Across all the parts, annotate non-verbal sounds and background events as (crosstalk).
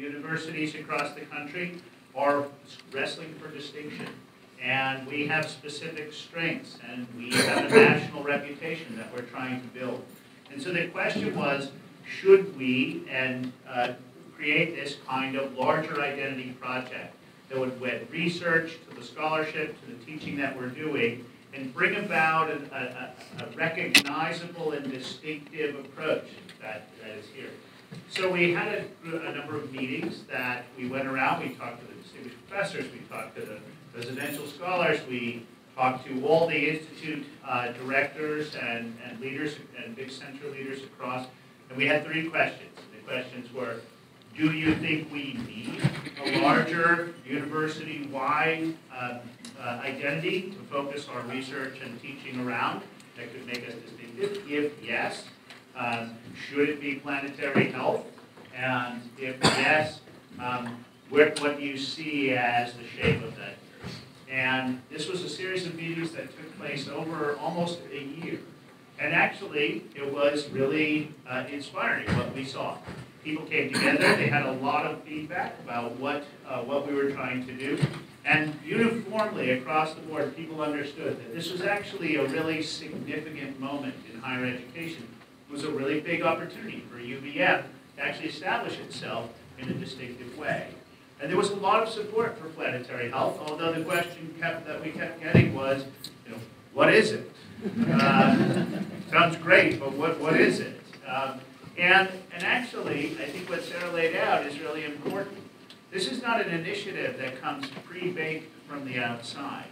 universities across the country are wrestling for distinction. And we have specific strengths, and we have a national reputation that we're trying to build. And so the question was, should we and uh, create this kind of larger identity project that would wed research to the scholarship to the teaching that we're doing and bring about a, a, a recognizable and distinctive approach that, that is here. So we had a, a, number of meetings that we went around. We talked to the distinguished professors. We talked to the residential scholars. We talked to all the institute uh, directors and, and leaders and big center leaders across. And we had three questions. The questions were, do you think we need a larger university-wide uh, uh, identity to focus our research and teaching around that could make us distinctive? If yes, um, should it be planetary health? And if yes, um, where, what do you see as the shape of that? And this was a series of meetings that took place over almost a year. And actually, it was really uh, inspiring what we saw. People came together, they had a lot of feedback about what, uh, what we were trying to do. And uniformly across the board, people understood that this was actually a really significant moment in higher education. Was a really big opportunity for UVM to actually establish itself in a distinctive way. And there was a lot of support for planetary health, although the question kept, that we kept getting was, you know, what is it? Uh, sounds great, but what, what is it? Um, and, and actually, I think what Sarah laid out is really important. This is not an initiative that comes pre-baked from the outside.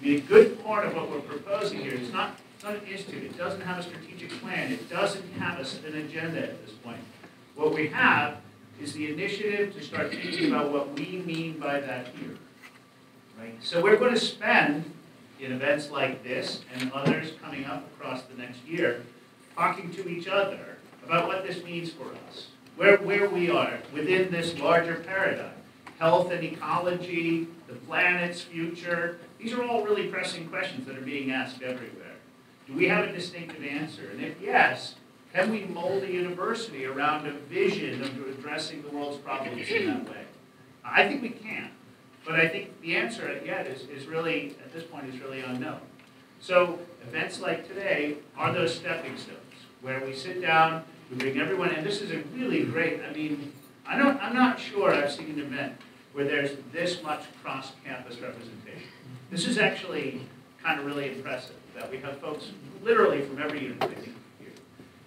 I mean, a good part of what we're proposing here is not, not an institute. It doesn't have a strategic plan. It doesn't have a, an agenda at this point. What we have is the initiative to start thinking about what we mean by that here. Right? So we're going to spend in events like this and others coming up across the next year talking to each other about what this means for us, where, where we are within this larger paradigm. Health and ecology, the planet's future, these are all really pressing questions that are being asked everywhere. Do we have a distinctive answer? And if yes, can we mold a university around a vision of addressing the world's problems in that way? I think we can. But I think the answer yet is, is really, at this point, is really unknown. So events like today are those stepping stones where we sit down, we bring everyone, and this is a really great, I mean, I don't, I'm not sure I've seen an event where there's this much cross-campus representation. This is actually kind of really impressive, that we have folks literally from every university here.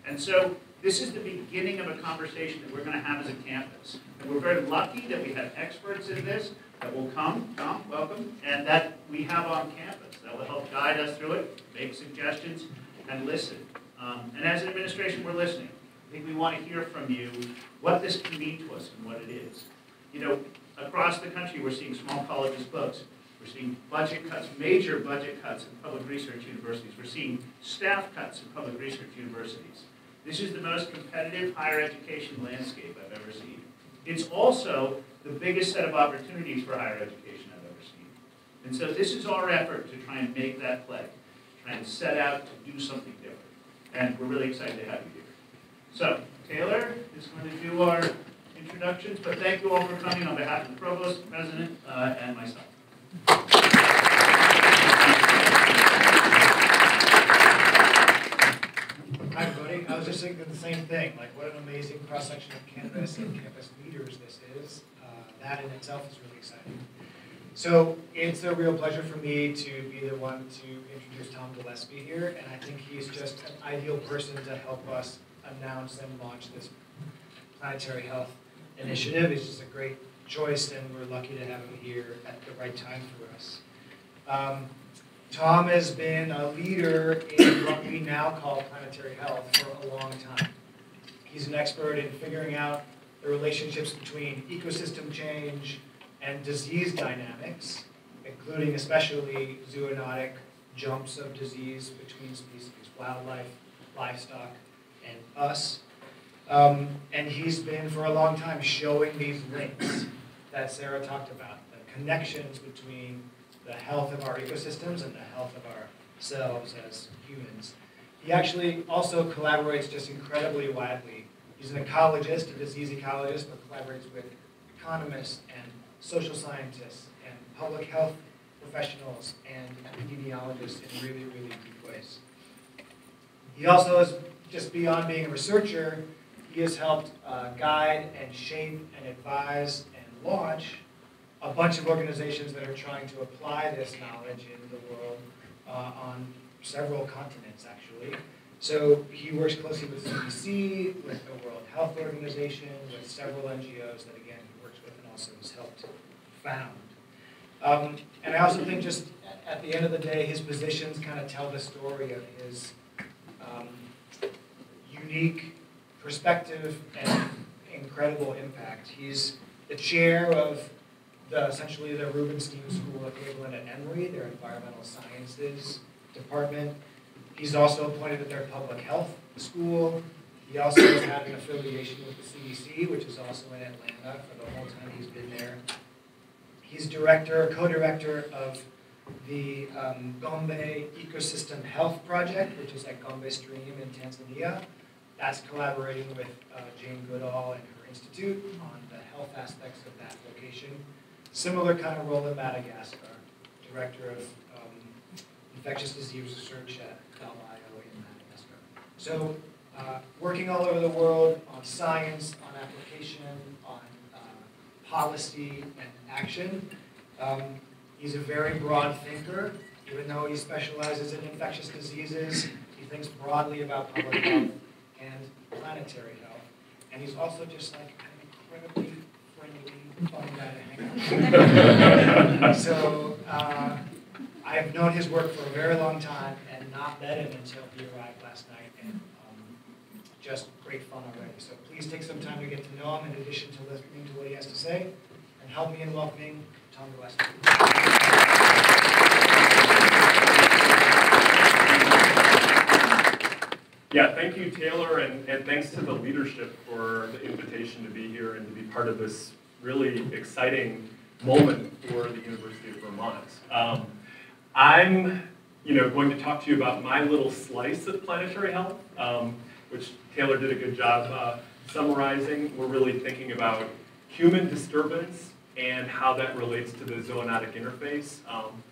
And so this is the beginning of a conversation that we're going to have as a campus. And we're very lucky that we have experts in this that will come, come, welcome, and that we have on campus that will help guide us through it, make suggestions, and listen. Um, and as an administration, we're listening. I think we want to hear from you what this can mean to us and what it is. You know, across the country, we're seeing small colleges close. We're seeing budget cuts, major budget cuts in public research universities. We're seeing staff cuts in public research universities. This is the most competitive higher education landscape I've ever seen. It's also the biggest set of opportunities for higher education I've ever seen. And so this is our effort to try and make that play, try and set out to do something different. And we're really excited to have you here. So Taylor is going to do our introductions, but thank you all for coming on behalf of the provost, president, uh, and myself. Hi, everybody. I was just thinking the same thing. Like, what an amazing cross section of campus and campus leaders this is. Uh, that in itself is really exciting. So it's a real pleasure for me to be the one to introduce Tom Gillespie here, and I think he's just an ideal person to help us announce and launch this planetary health initiative. He's just a great choice, and we're lucky to have him here at the right time for us. Um, Tom has been a leader in what we now call planetary health for a long time. He's an expert in figuring out the relationships between ecosystem change and disease dynamics, including especially zoonotic jumps of disease between species, wildlife, livestock, and us. Um, and he's been for a long time showing these links that Sarah talked about, the connections between the health of our ecosystems and the health of ourselves as humans. He actually also collaborates just incredibly widely. He's an ecologist, a disease ecologist, but collaborates with economists and social scientists and public health professionals and epidemiologists in really, really deep ways. He also is, just beyond being a researcher, he has helped uh, guide and shape and advise launch a bunch of organizations that are trying to apply this knowledge in the world uh, on several continents, actually. So he works closely with CDC, with the World Health Organization, with several NGOs that, again, he works with and also has helped found. Um, and I also think just at the end of the day, his positions kind of tell the story of his um, unique perspective and incredible impact. He's the chair of the, essentially the Rubenstein School of equivalent at Emory, their environmental sciences department. He's also appointed at their public health school. He also has had an affiliation with the CDC, which is also in Atlanta for the whole time he's been there. He's director, co-director of the um, Gombe Ecosystem Health Project, which is at Gombe Stream in Tanzania. That's collaborating with uh, Jane Goodall and her institute on the health aspects of that location. Similar kind of role in Madagascar, director of um, infectious disease research at ValBio in Madagascar. So uh, working all over the world on science, on application, on uh, policy and action. Um, he's a very broad thinker, even though he specializes in infectious diseases. He thinks broadly about public health and planetary health. And he's also just like an incredibly friendly, fun guy to hang out with. so uh, I've known his work for a very long time and not met him until he arrived last night. And um, just great fun already. So please take some time to get to know him in addition to listening to what he has to say. And help me in welcoming Tom Gillespie. Yeah, thank you, Taylor, and, and thanks to the leadership for the invitation to be here and to be part of this really exciting moment for the University of Vermont. Um, I'm, you know, going to talk to you about my little slice of planetary health, um, which Taylor did a good job uh, summarizing. We're really thinking about human disturbance and how that relates to the zoonotic interface. Um,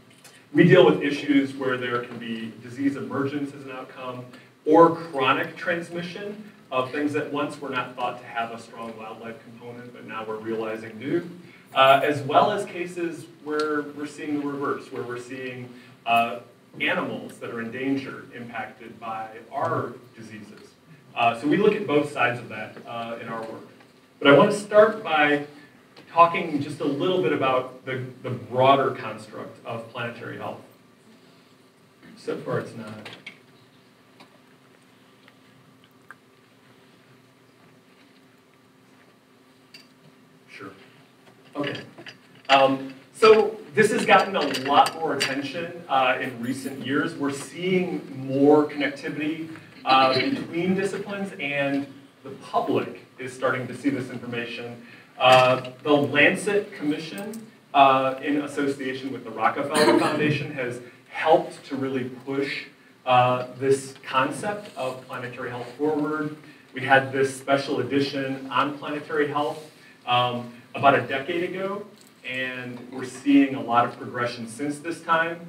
we deal with issues where there can be disease emergence as an outcome, or chronic transmission of things that once were not thought to have a strong wildlife component, but now we're realizing do, uh, as well as cases where we're seeing the reverse, where we're seeing uh, animals that are endangered impacted by our diseases. Uh, so we look at both sides of that uh, in our work. But I want to start by talking just a little bit about the, the broader construct of planetary health. So far it's not. Sure. Okay. Um, so this has gotten a lot more attention uh, in recent years. We're seeing more connectivity uh, between disciplines and the public is starting to see this information. Uh, the Lancet Commission, uh, in association with the Rockefeller Foundation, has helped to really push uh, this concept of planetary health forward. We had this special edition on planetary health um, about a decade ago, and we're seeing a lot of progression since this time.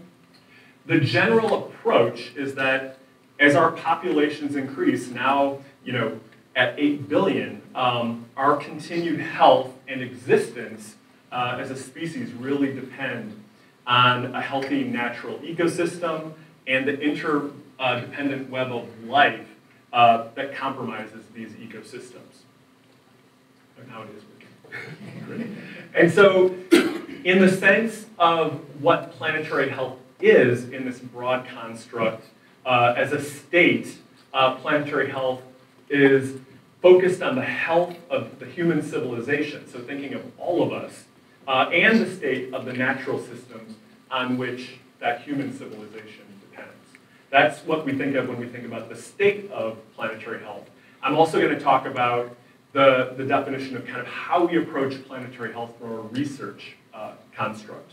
The general approach is that as our populations increase, now, you know, at 8 billion, um, our continued health and existence uh, as a species really depend on a healthy natural ecosystem and the interdependent web of life uh, that compromises these ecosystems. And it is. (laughs) and so, in the sense of what planetary health is in this broad construct, uh, as a state, uh, planetary health is focused on the health of the human civilization, so thinking of all of us, uh, and the state of the natural systems on which that human civilization depends. That's what we think of when we think about the state of planetary health. I'm also going to talk about the, the definition of kind of how we approach planetary health from a research uh, construct.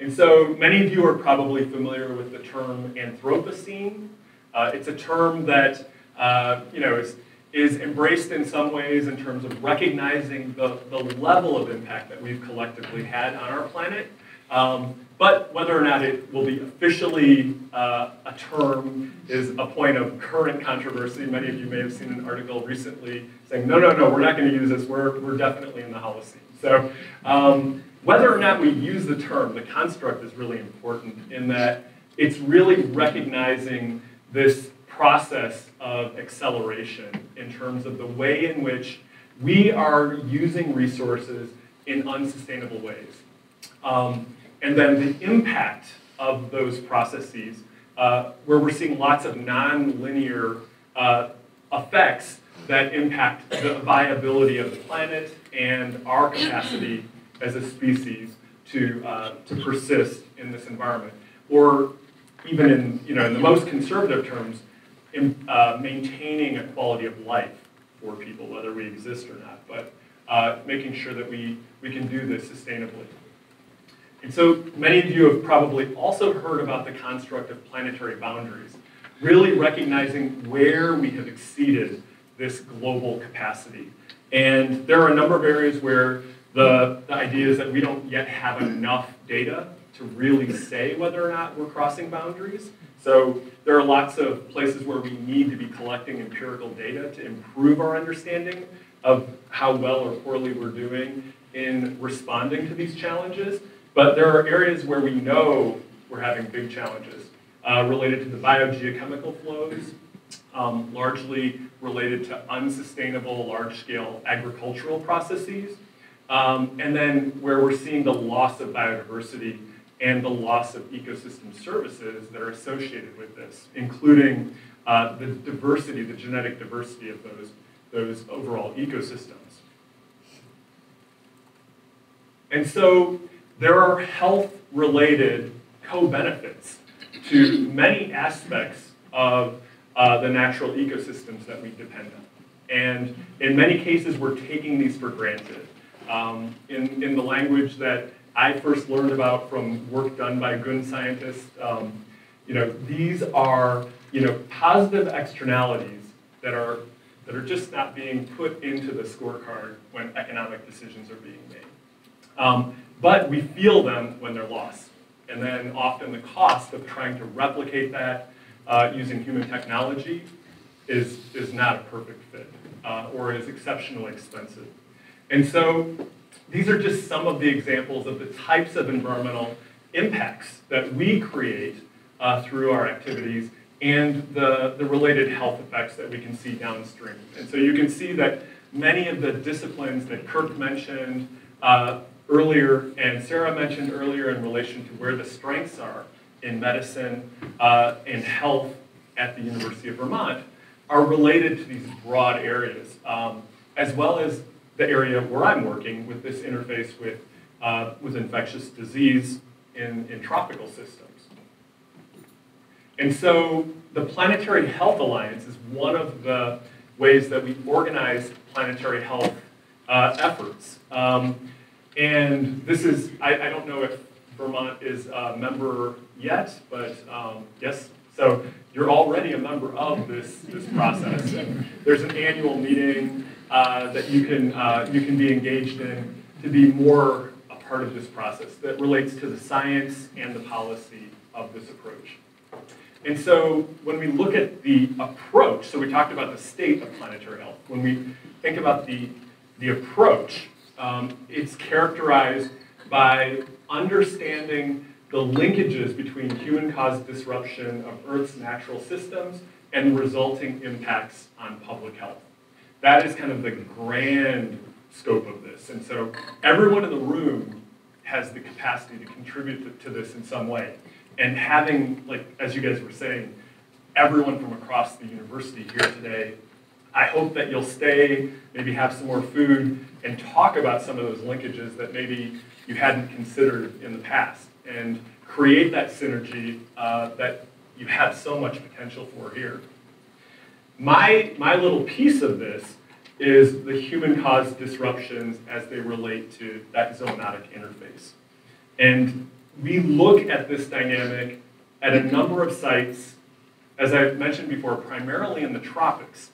And so many of you are probably familiar with the term Anthropocene. Uh, it's a term that uh, you know is is embraced in some ways in terms of recognizing the, the level of impact that we've collectively had on our planet. Um, but whether or not it will be officially uh, a term is a point of current controversy. Many of you may have seen an article recently saying, no, no, no, we're not going to use this. We're, we're definitely in the Holocene. So um, whether or not we use the term, the construct is really important in that it's really recognizing this process of acceleration in terms of the way in which we are using resources in unsustainable ways. Um, and then the impact of those processes, uh, where we're seeing lots of nonlinear uh, effects that impact the viability of the planet and our capacity as a species to, uh, to persist in this environment. Or even in, you know, in the most conservative terms, in, uh, maintaining a quality of life for people, whether we exist or not, but uh, making sure that we, we can do this sustainably. And so many of you have probably also heard about the construct of planetary boundaries, really recognizing where we have exceeded this global capacity. And there are a number of areas where the, the idea is that we don't yet have enough data to really say whether or not we're crossing boundaries. So there are lots of places where we need to be collecting empirical data to improve our understanding of how well or poorly we're doing in responding to these challenges. But there are areas where we know we're having big challenges uh, related to the biogeochemical flows, um, largely related to unsustainable large-scale agricultural processes, um, and then where we're seeing the loss of biodiversity and the loss of ecosystem services that are associated with this, including uh, the diversity, the genetic diversity of those, those overall ecosystems. And so there are health-related co-benefits to many aspects of uh, the natural ecosystems that we depend on. And in many cases, we're taking these for granted. Um, in, in the language that I first learned about from work done by Gund scientists, um, you know, these are, you know, positive externalities that are, that are just not being put into the scorecard when economic decisions are being made. Um, but we feel them when they're lost. And then often the cost of trying to replicate that uh, using human technology is, is not a perfect fit uh, or is exceptionally expensive. And so these are just some of the examples of the types of environmental impacts that we create uh, through our activities and the, the related health effects that we can see downstream. And so you can see that many of the disciplines that Kirk mentioned, uh, earlier, and Sarah mentioned earlier in relation to where the strengths are in medicine uh, and health at the University of Vermont, are related to these broad areas, um, as well as the area where I'm working with this interface with, uh, with infectious disease in, in tropical systems. And so the Planetary Health Alliance is one of the ways that we organize planetary health uh, efforts. Um, and this is, I, I don't know if Vermont is a member yet, but um, yes, so you're already a member of this, this process. And there's an annual meeting uh, that you can, uh, you can be engaged in to be more a part of this process that relates to the science and the policy of this approach. And so when we look at the approach, so we talked about the state of planetary health. When we think about the, the approach, um, it's characterized by understanding the linkages between human-caused disruption of Earth's natural systems and resulting impacts on public health. That is kind of the grand scope of this. And so everyone in the room has the capacity to contribute to this in some way. And having, like, as you guys were saying, everyone from across the university here today I hope that you'll stay, maybe have some more food, and talk about some of those linkages that maybe you hadn't considered in the past, and create that synergy uh, that you have so much potential for here. My, my little piece of this is the human-caused disruptions as they relate to that zoonotic interface. And we look at this dynamic at a number of sites, as I mentioned before, primarily in the tropics.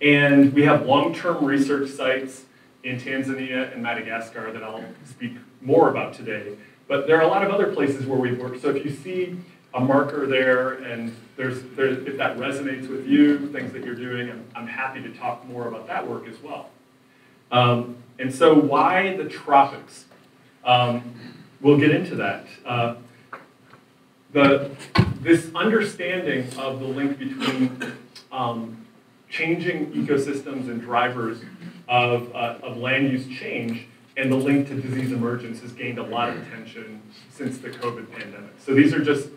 And we have long-term research sites in Tanzania and Madagascar that I'll speak more about today. But there are a lot of other places where we've worked. So if you see a marker there and there's, there's, if that resonates with you, things that you're doing, I'm, I'm happy to talk more about that work as well. Um, and so why the tropics? Um, we'll get into that. Uh, the, this understanding of the link between um, changing ecosystems and drivers of, uh, of land use change and the link to disease emergence has gained a lot of attention since the COVID pandemic. So these are just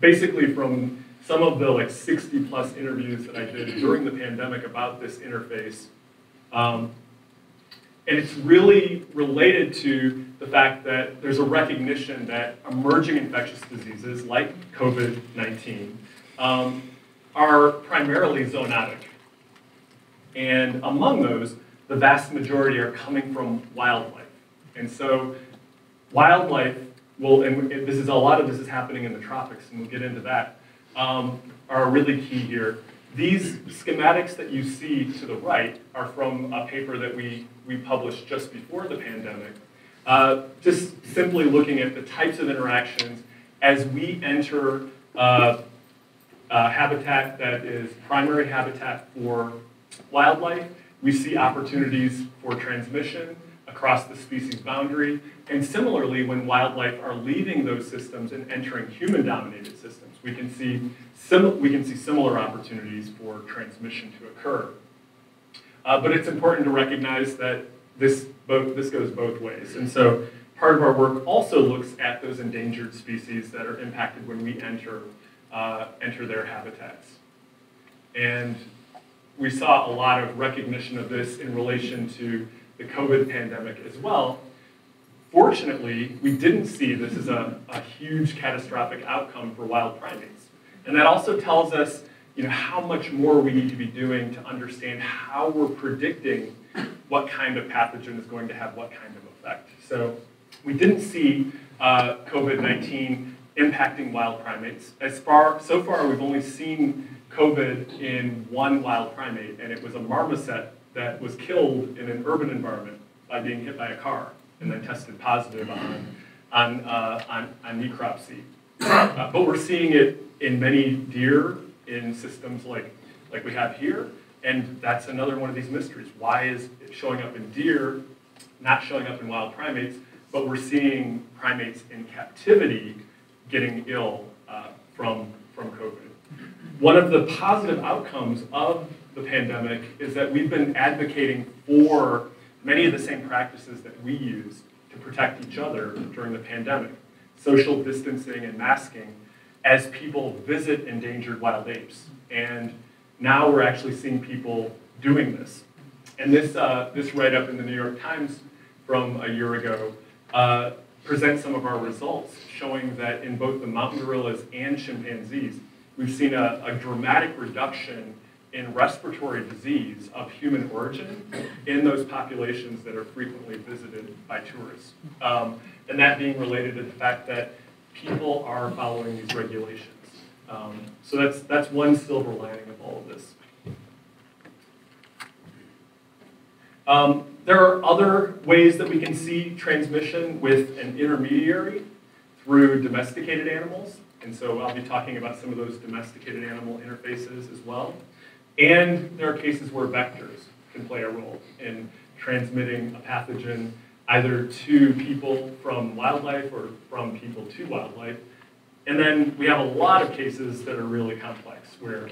basically from some of the like 60 plus interviews that I did during the pandemic about this interface. Um, and it's really related to the fact that there's a recognition that emerging infectious diseases like COVID-19 um, are primarily zoonotic. And among those, the vast majority are coming from wildlife. And so wildlife will, and this is a lot of this is happening in the tropics, and we'll get into that, um, are really key here. These schematics that you see to the right are from a paper that we, we published just before the pandemic. Uh, just simply looking at the types of interactions as we enter uh, habitat that is primary habitat for wildlife, we see opportunities for transmission across the species boundary. And similarly, when wildlife are leaving those systems and entering human-dominated systems, we can see we can see similar opportunities for transmission to occur. Uh, but it's important to recognize that this both this goes both ways. And so part of our work also looks at those endangered species that are impacted when we enter uh, enter their habitats. And we saw a lot of recognition of this in relation to the COVID pandemic as well. Fortunately, we didn't see this as a, a huge catastrophic outcome for wild primates. And that also tells us you know, how much more we need to be doing to understand how we're predicting what kind of pathogen is going to have what kind of effect. So we didn't see uh, COVID-19 impacting wild primates. As far, so far, we've only seen COVID in one wild primate, and it was a marmoset that was killed in an urban environment by being hit by a car and then tested positive on, on, uh, on, on necropsy. Uh, but we're seeing it in many deer in systems like, like we have here, and that's another one of these mysteries. Why is it showing up in deer, not showing up in wild primates, but we're seeing primates in captivity getting ill uh, from, from COVID? One of the positive outcomes of the pandemic is that we've been advocating for many of the same practices that we use to protect each other during the pandemic. Social distancing and masking as people visit endangered wild apes. And now we're actually seeing people doing this. And this, uh, this write-up in the New York Times from a year ago uh, presents some of our results, showing that in both the mountain gorillas and chimpanzees, we've seen a, a dramatic reduction in respiratory disease of human origin in those populations that are frequently visited by tourists. Um, and that being related to the fact that people are following these regulations. Um, so that's, that's one silver lining of all of this. Um, there are other ways that we can see transmission with an intermediary through domesticated animals. And so I'll be talking about some of those domesticated animal interfaces as well. And there are cases where vectors can play a role in transmitting a pathogen either to people from wildlife or from people to wildlife. And then we have a lot of cases that are really complex where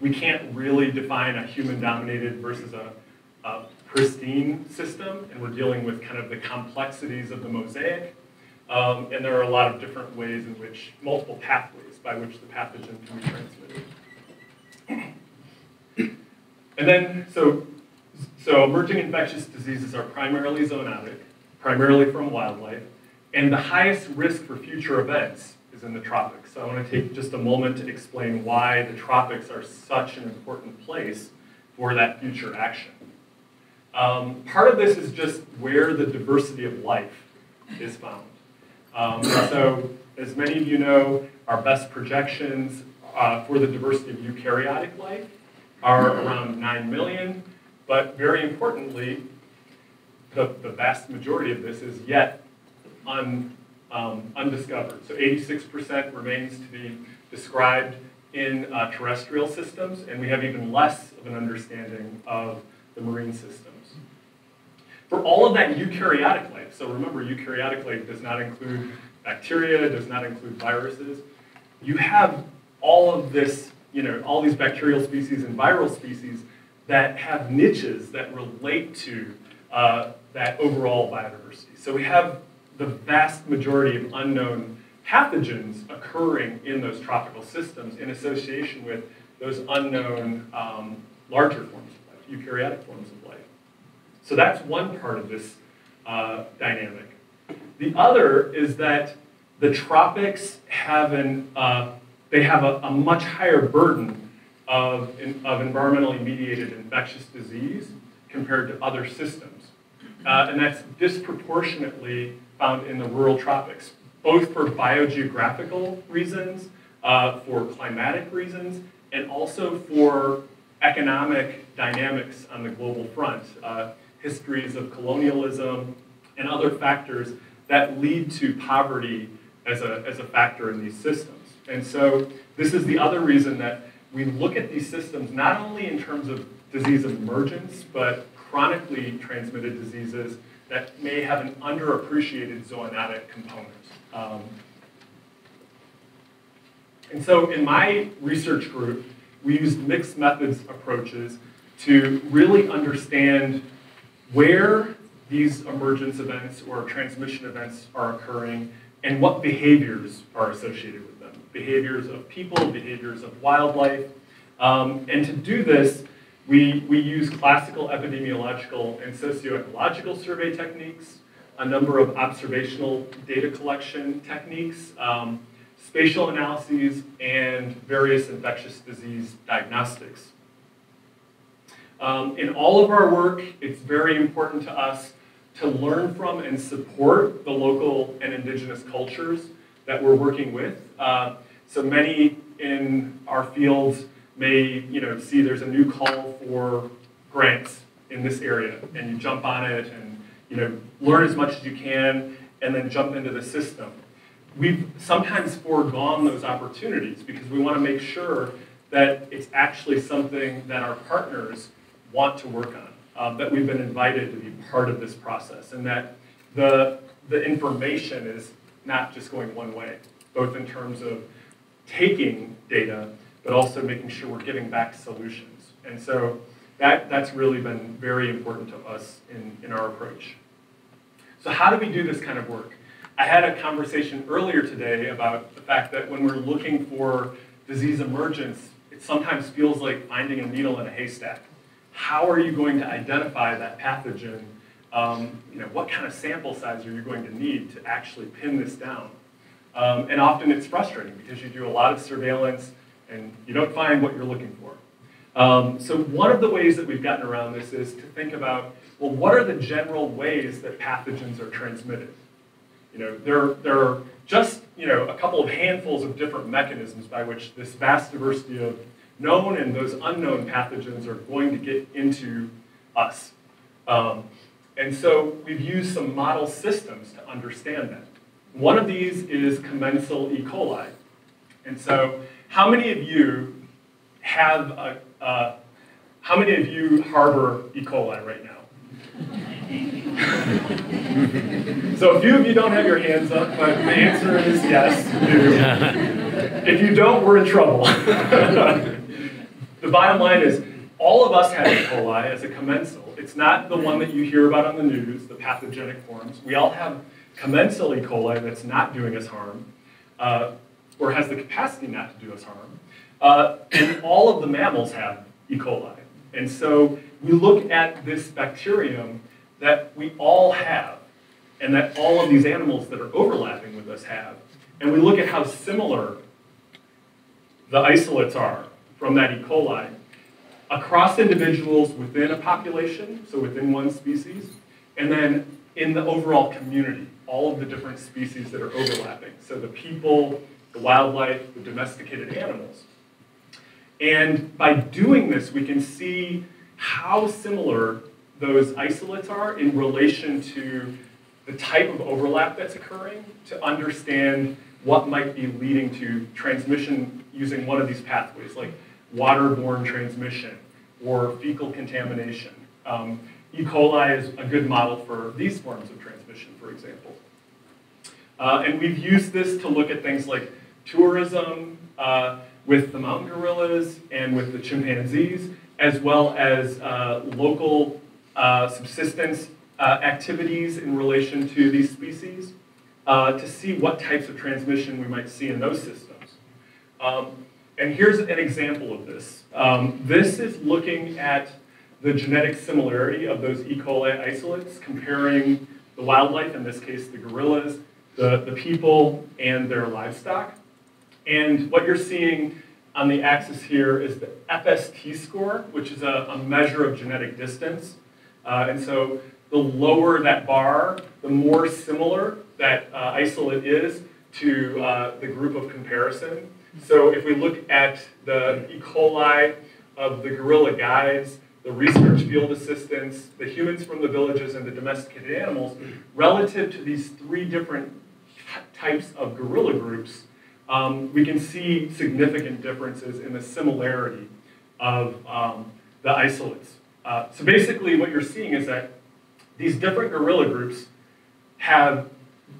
we can't really define a human-dominated versus a, a, pristine system, and we're dealing with kind of the complexities of the mosaic. Um, and there are a lot of different ways in which, multiple pathways by which the pathogen can be transmitted. and then, so so emerging infectious diseases are primarily zoonotic, primarily from wildlife, and the highest risk for future events is in the tropics. So I want to take just a moment to explain why the tropics are such an important place for that future action. Um, part of this is just where the diversity of life is found. Um, so as many of you know, our best projections uh, for the diversity of eukaryotic life are around 9 million, but very importantly, the, the vast majority of this is yet un, um, undiscovered. So 86% remains to be described in uh, terrestrial systems, and we have even less of an understanding of the marine systems. For all of that eukaryotic life, so remember eukaryotic life does not include bacteria, does not include viruses, you have all of this, you know, all these bacterial species and viral species that have niches that relate to uh, that overall biodiversity. So we have the vast majority of unknown pathogens occurring in those tropical systems in association with those unknown um, larger forms of life, eukaryotic forms of life. So that's one part of this uh, dynamic. The other is that the tropics have an, uh, they have a, a, much higher burden of, in, of environmentally mediated infectious disease compared to other systems. Uh, and that's disproportionately found in the rural tropics, both for biogeographical reasons, uh, for climatic reasons, and also for economic dynamics on the global front, uh, histories of colonialism and other factors that lead to poverty as a, as a factor in these systems. And so this is the other reason that we look at these systems not only in terms of disease emergence, but chronically transmitted diseases that may have an underappreciated zoonotic component. Um, and so in my research group, we used mixed methods approaches to really understand where these emergence events or transmission events are occurring and what behaviors are associated with them. Behaviors of people, behaviors of wildlife. Um, and to do this, we, we use classical epidemiological and socioecological survey techniques, a number of observational data collection techniques, um, spatial analyses, and various infectious disease diagnostics. Um, in all of our work, it's very important to us to learn from and support the local and indigenous cultures that we're working with. Uh, so many in our fields may you know, see there's a new call for grants in this area, and you jump on it and you know, learn as much as you can, and then jump into the system. We've sometimes foregone those opportunities because we want to make sure that it's actually something that our partners want to work on, um, that we've been invited to be part of this process, and that the, the information is not just going one way, both in terms of taking data but also making sure we're giving back solutions. And so that, that's really been very important to us in, in our approach. So how do we do this kind of work? I had a conversation earlier today about the fact that when we're looking for disease emergence, it sometimes feels like finding a needle in a haystack. How are you going to identify that pathogen? Um, you know, what kind of sample size are you going to need to actually pin this down? Um, and often it's frustrating because you do a lot of surveillance, and you don't find what you're looking for. Um, so one of the ways that we've gotten around this is to think about, well, what are the general ways that pathogens are transmitted? You know, there, there are just, you know, a couple of handfuls of different mechanisms by which this vast diversity of known and those unknown pathogens are going to get into us. Um, and so we've used some model systems to understand that. One of these is commensal E. coli. And so how many of you have a, uh, how many of you harbor E. coli right now? (laughs) so a few of you don't have your hands up, but the answer is yes. If you don't, we're in trouble. (laughs) the bottom line is all of us have E. coli as a commensal. It's not the one that you hear about on the news, the pathogenic forms. We all have commensal E. coli that's not doing us harm. Uh, or has the capacity not to do us harm. Uh, and all of the mammals have E. coli. And so we look at this bacterium that we all have, and that all of these animals that are overlapping with us have, and we look at how similar the isolates are from that E. coli across individuals within a population, so within one species, and then in the overall community, all of the different species that are overlapping. So the people, the wildlife, the domesticated animals. And by doing this, we can see how similar those isolates are in relation to the type of overlap that's occurring to understand what might be leading to transmission using one of these pathways, like waterborne transmission or fecal contamination. Um, E. coli is a good model for these forms of transmission, for example. Uh, and we've used this to look at things like tourism uh, with the mountain gorillas and with the chimpanzees, as well as uh, local uh, subsistence uh, activities in relation to these species uh, to see what types of transmission we might see in those systems. Um, and here's an example of this. Um, this is looking at the genetic similarity of those E. coli isolates, comparing the wildlife, in this case the gorillas, the, the people, and their livestock. And what you're seeing on the axis here is the FST score, which is a, a measure of genetic distance. Uh, and so the lower that bar, the more similar that uh, isolate is to uh, the group of comparison. So if we look at the E. coli of the gorilla guides, the research field assistants, the humans from the villages, and the domesticated animals, relative to these three different types of gorilla groups, um, we can see significant differences in the similarity of um, the isolates. Uh, so basically what you're seeing is that these different gorilla groups have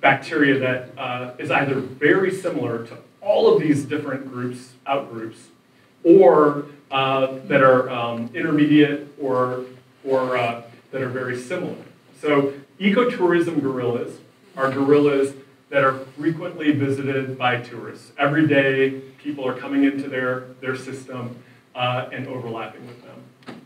bacteria that uh, is either very similar to all of these different groups, outgroups, or uh, that are um, intermediate or, or uh, that are very similar. So ecotourism gorillas are gorillas that are frequently visited by tourists. Every day, people are coming into their, their system uh, and overlapping with them.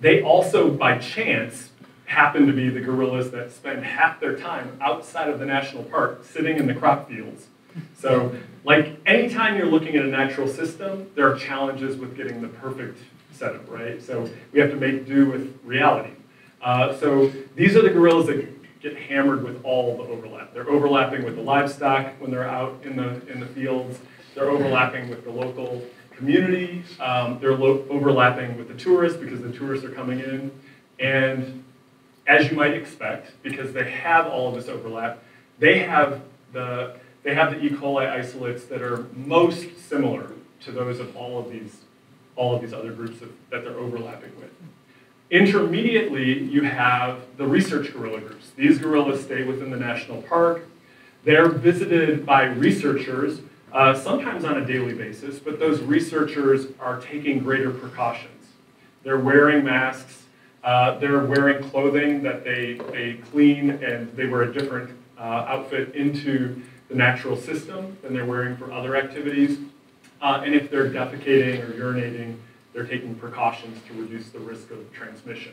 They also, by chance, happen to be the gorillas that spend half their time outside of the national park, sitting in the crop fields. So, like anytime you're looking at a natural system, there are challenges with getting the perfect setup, right? So we have to make do with reality. Uh, so these are the gorillas that get hammered with all the overlap. They're overlapping with the livestock when they're out in the, in the fields. They're overlapping with the local community. Um, they're overlapping with the tourists because the tourists are coming in. And as you might expect, because they have all of this overlap, they have the, they have the E. coli isolates that are most similar to those of all of these, all of these other groups of, that they're overlapping with. Intermediately, you have the research gorilla groups. These gorillas stay within the national park. They're visited by researchers, uh, sometimes on a daily basis, but those researchers are taking greater precautions. They're wearing masks, uh, they're wearing clothing that they, they clean and they wear a different uh, outfit into the natural system than they're wearing for other activities. Uh, and if they're defecating or urinating, they're taking precautions to reduce the risk of transmission.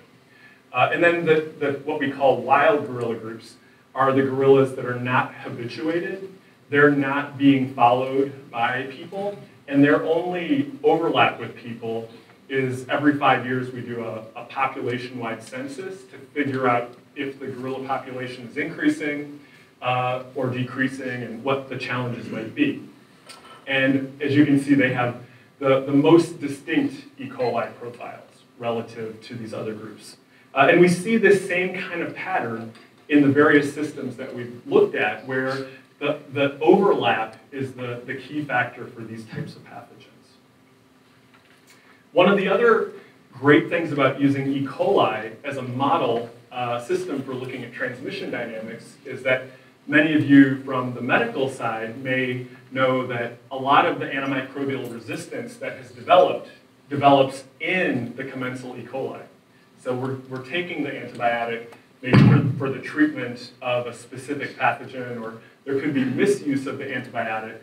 Uh, and then the, the, what we call wild gorilla groups are the gorillas that are not habituated. They're not being followed by people, and their only overlap with people is every five years we do a, a population-wide census to figure out if the gorilla population is increasing uh, or decreasing and what the challenges might be. And as you can see, they have the, the most distinct E. coli profiles relative to these other groups. Uh, and we see this same kind of pattern in the various systems that we've looked at where the, the overlap is the, the key factor for these types of pathogens. One of the other great things about using E. coli as a model uh, system for looking at transmission dynamics is that many of you from the medical side may know that a lot of the antimicrobial resistance that has developed develops in the commensal E. coli. So we're, we're taking the antibiotic maybe for, for the treatment of a specific pathogen, or there could be misuse of the antibiotic.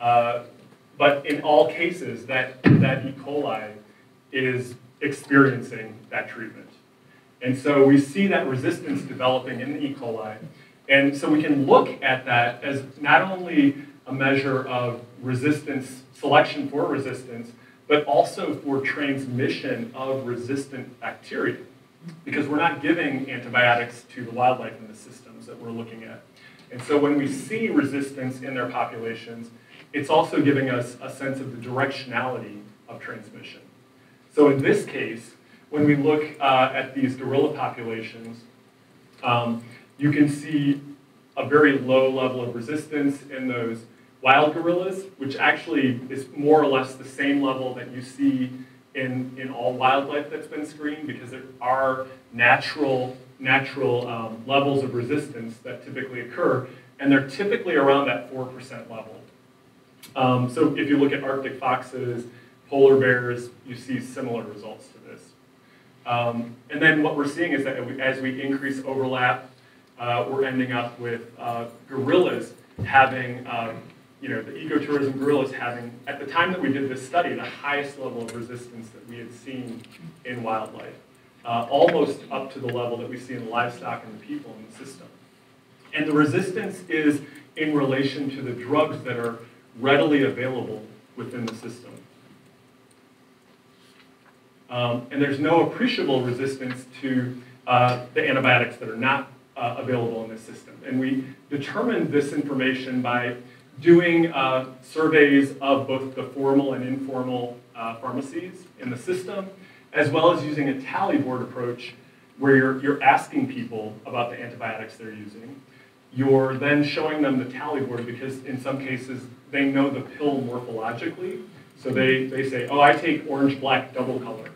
Uh, but in all cases, that, that E. coli is experiencing that treatment. And so we see that resistance developing in the E. coli. And so we can look at that as not only a measure of resistance, selection for resistance, but also for transmission of resistant bacteria. Because we're not giving antibiotics to the wildlife in the systems that we're looking at. And so when we see resistance in their populations, it's also giving us a sense of the directionality of transmission. So in this case, when we look uh, at these gorilla populations, um, you can see a very low level of resistance in those wild gorillas, which actually is more or less the same level that you see in, in all wildlife that's been screened because there are natural, natural um, levels of resistance that typically occur, and they're typically around that 4% level. Um, so if you look at Arctic foxes, polar bears, you see similar results to this. Um, and then what we're seeing is that as we increase overlap, uh, we're ending up with uh, gorillas having um, you know, the ecotourism gorillas having, at the time that we did this study, the highest level of resistance that we had seen in wildlife, uh, almost up to the level that we see in livestock and the people in the system. And the resistance is in relation to the drugs that are readily available within the system. Um, and there's no appreciable resistance to uh, the antibiotics that are not uh, available in this system. And we determined this information by doing uh, surveys of both the formal and informal uh, pharmacies in the system, as well as using a tally board approach where you're, you're asking people about the antibiotics they're using. You're then showing them the tally board because in some cases they know the pill morphologically. So they, they say, oh, I take orange, black, double color.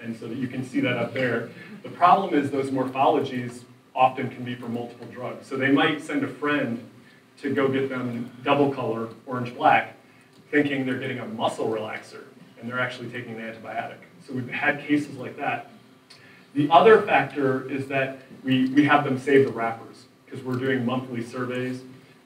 And so that you can see that up there. The problem is those morphologies often can be for multiple drugs. So they might send a friend to go get them double color, orange black, thinking they're getting a muscle relaxer, and they're actually taking an antibiotic. So we've had cases like that. The other factor is that we, we have them save the wrappers, because we're doing monthly surveys,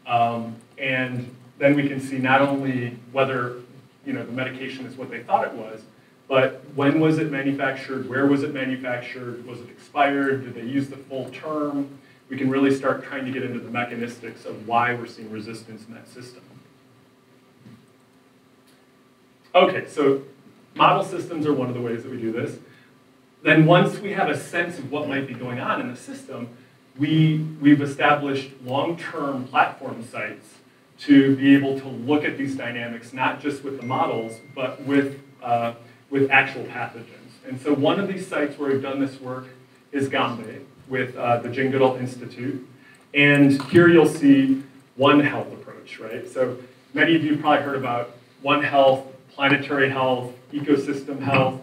um, and then we can see not only whether you know, the medication is what they thought it was, but when was it manufactured, where was it manufactured, was it expired, did they use the full term, we can really start trying to get into the mechanistics of why we're seeing resistance in that system. Okay, so model systems are one of the ways that we do this. Then once we have a sense of what might be going on in the system, we, we've established long-term platform sites to be able to look at these dynamics, not just with the models, but with, uh, with actual pathogens. And so one of these sites where we've done this work is Gombe with uh, the Jane Goodall Institute. And here you'll see One Health approach, right? So many of you probably heard about One Health, planetary health, ecosystem health.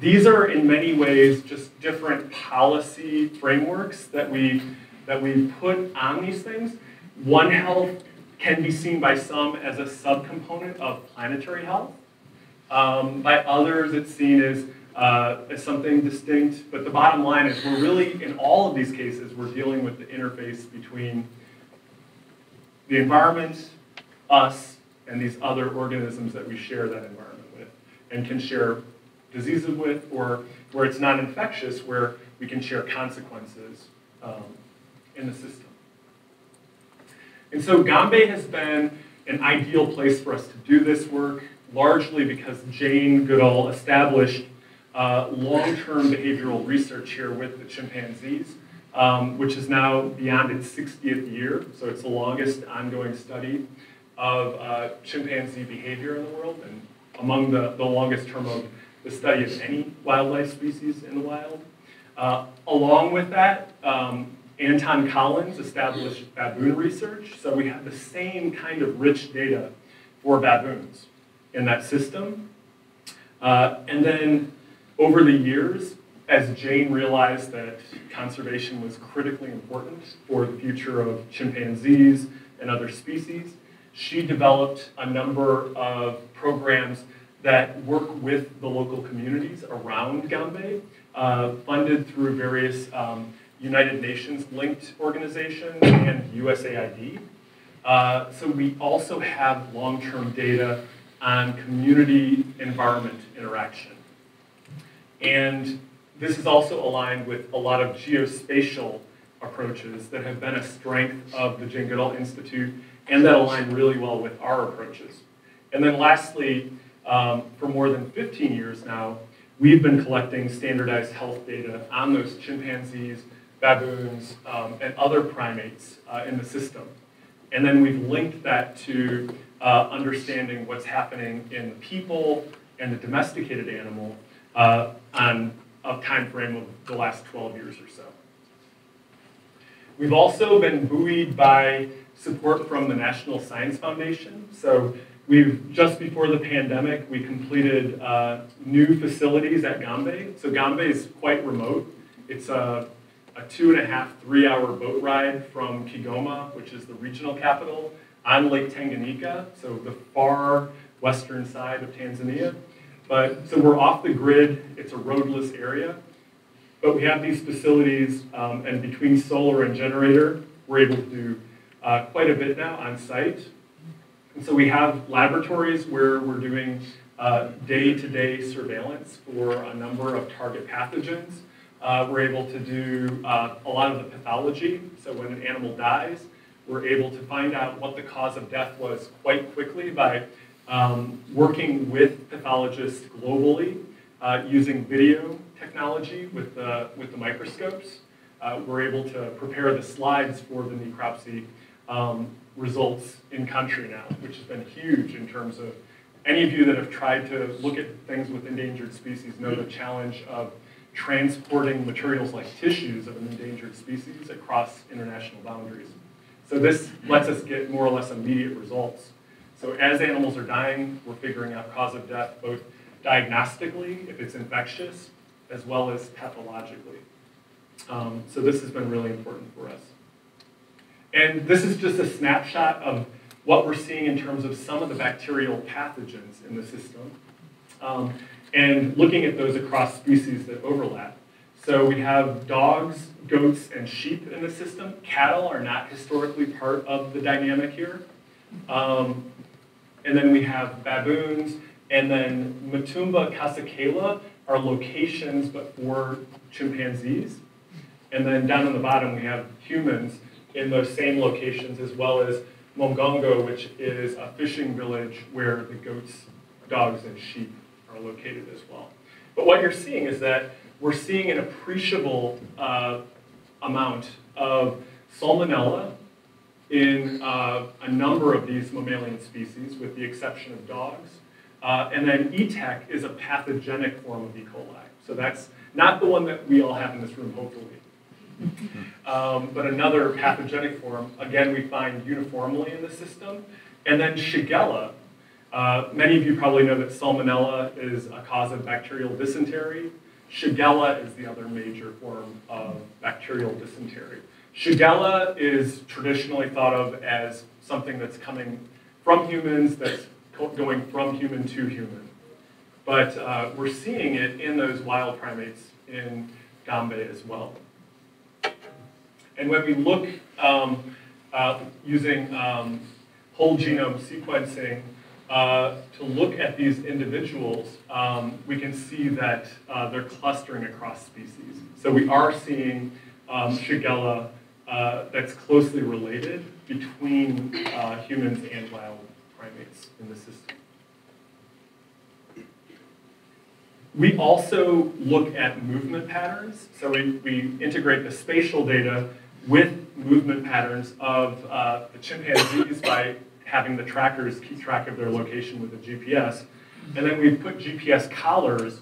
These are in many ways just different policy frameworks that we, that we put on these things. One Health can be seen by some as a subcomponent of planetary health. Um, by others, it's seen as uh, as something distinct. But the bottom line is we're really, in all of these cases, we're dealing with the interface between the environment, us, and these other organisms that we share that environment with and can share diseases with, or where it's not infectious, where we can share consequences um, in the system. And so Gombe has been an ideal place for us to do this work, largely because Jane Goodall established uh, long-term behavioral research here with the chimpanzees, um, which is now beyond its 60th year. So it's the longest ongoing study of uh, chimpanzee behavior in the world and among the, the longest term of the study of any wildlife species in the wild. Uh, along with that, um, Anthony Collins established baboon research. So we have the same kind of rich data for baboons in that system. Uh, and then over the years, as Jane realized that conservation was critically important for the future of chimpanzees and other species, she developed a number of programs that work with the local communities around Gombe, uh, funded through various um, United Nations linked organizations and USAID. Uh, so we also have long-term data on community environment interaction. And this is also aligned with a lot of geospatial approaches that have been a strength of the Jane Goodall Institute and that align really well with our approaches. And then lastly, um, for more than 15 years now, we've been collecting standardized health data on those chimpanzees, baboons, um, and other primates uh, in the system. And then we've linked that to uh, understanding what's happening in the people and the domesticated animal uh, on a time frame of the last 12 years or so. We've also been buoyed by support from the National Science Foundation. So we've, just before the pandemic, we completed uh, new facilities at Gombe. So Gombe is quite remote. It's a, a two and a half, three hour boat ride from Kigoma, which is the regional capital, on Lake Tanganyika, so the far western side of Tanzania. But, so we're off the grid, it's a roadless area. But we have these facilities, um, and between solar and generator, we're able to do uh, quite a bit now on site. And so we have laboratories where we're doing uh, day-to-day surveillance for a number of target pathogens. Uh, we're able to do uh, a lot of the pathology. So when an animal dies, we're able to find out what the cause of death was quite quickly by um, working with pathologists globally uh, using video technology with the, with the microscopes. Uh, we're able to prepare the slides for the necropsy um, results in country now, which has been huge in terms of any of you that have tried to look at things with endangered species know the challenge of transporting materials like tissues of an endangered species across international boundaries. So this lets us get more or less immediate results. So as animals are dying, we're figuring out cause of death both diagnostically, if it's infectious, as well as pathologically. Um, so this has been really important for us. And this is just a snapshot of what we're seeing in terms of some of the bacterial pathogens in the system. Um, and looking at those across species that overlap. So we have dogs, goats, and sheep in the system. Cattle are not historically part of the dynamic here. Um, and then we have baboons, and then Mitumba Kasekela are locations but for chimpanzees. And then down on the bottom we have humans in those same locations as well as Mwamgongo, which is a fishing village where the goats, dogs, and sheep are located as well. But what you're seeing is that we're seeing an appreciable uh, amount of salmonella in uh, a number of these mammalian species, with the exception of dogs. Uh, and then ETEC is a pathogenic form of E. coli. So that's not the one that we all have in this room, hopefully. Um, but another pathogenic form, again, we find uniformly in the system. And then Shigella, uh, many of you probably know that Salmonella is a cause of bacterial dysentery. Shigella is the other major form of bacterial dysentery. Shigella is traditionally thought of as something that's coming from humans, that's going from human to human. But uh, we're seeing it in those wild primates in Gombe as well. And when we look um, uh, using um, whole genome sequencing uh, to look at these individuals, um, we can see that uh, they're clustering across species. So we are seeing um, Shigella uh, that's closely related between uh, humans and wild primates in the system. We also look at movement patterns. So we, we integrate the spatial data with movement patterns of uh, the chimpanzees by having the trackers keep track of their location with a GPS. And then we put GPS collars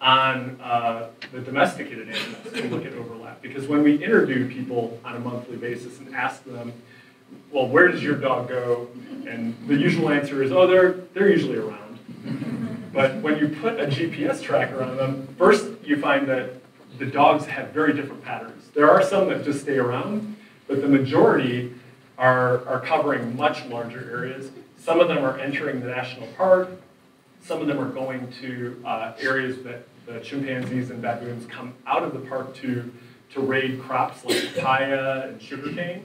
on uh, the domesticated animals to look at overlap. Because when we interview people on a monthly basis and ask them, well, where does your dog go? And the usual answer is, oh, they're, they're usually around. But when you put a GPS tracker on them, first you find that the dogs have very different patterns. There are some that just stay around, but the majority are, are covering much larger areas. Some of them are entering the national park. Some of them are going to uh, areas that the chimpanzees and baboons come out of the park to, to raid crops like papaya and sugarcane.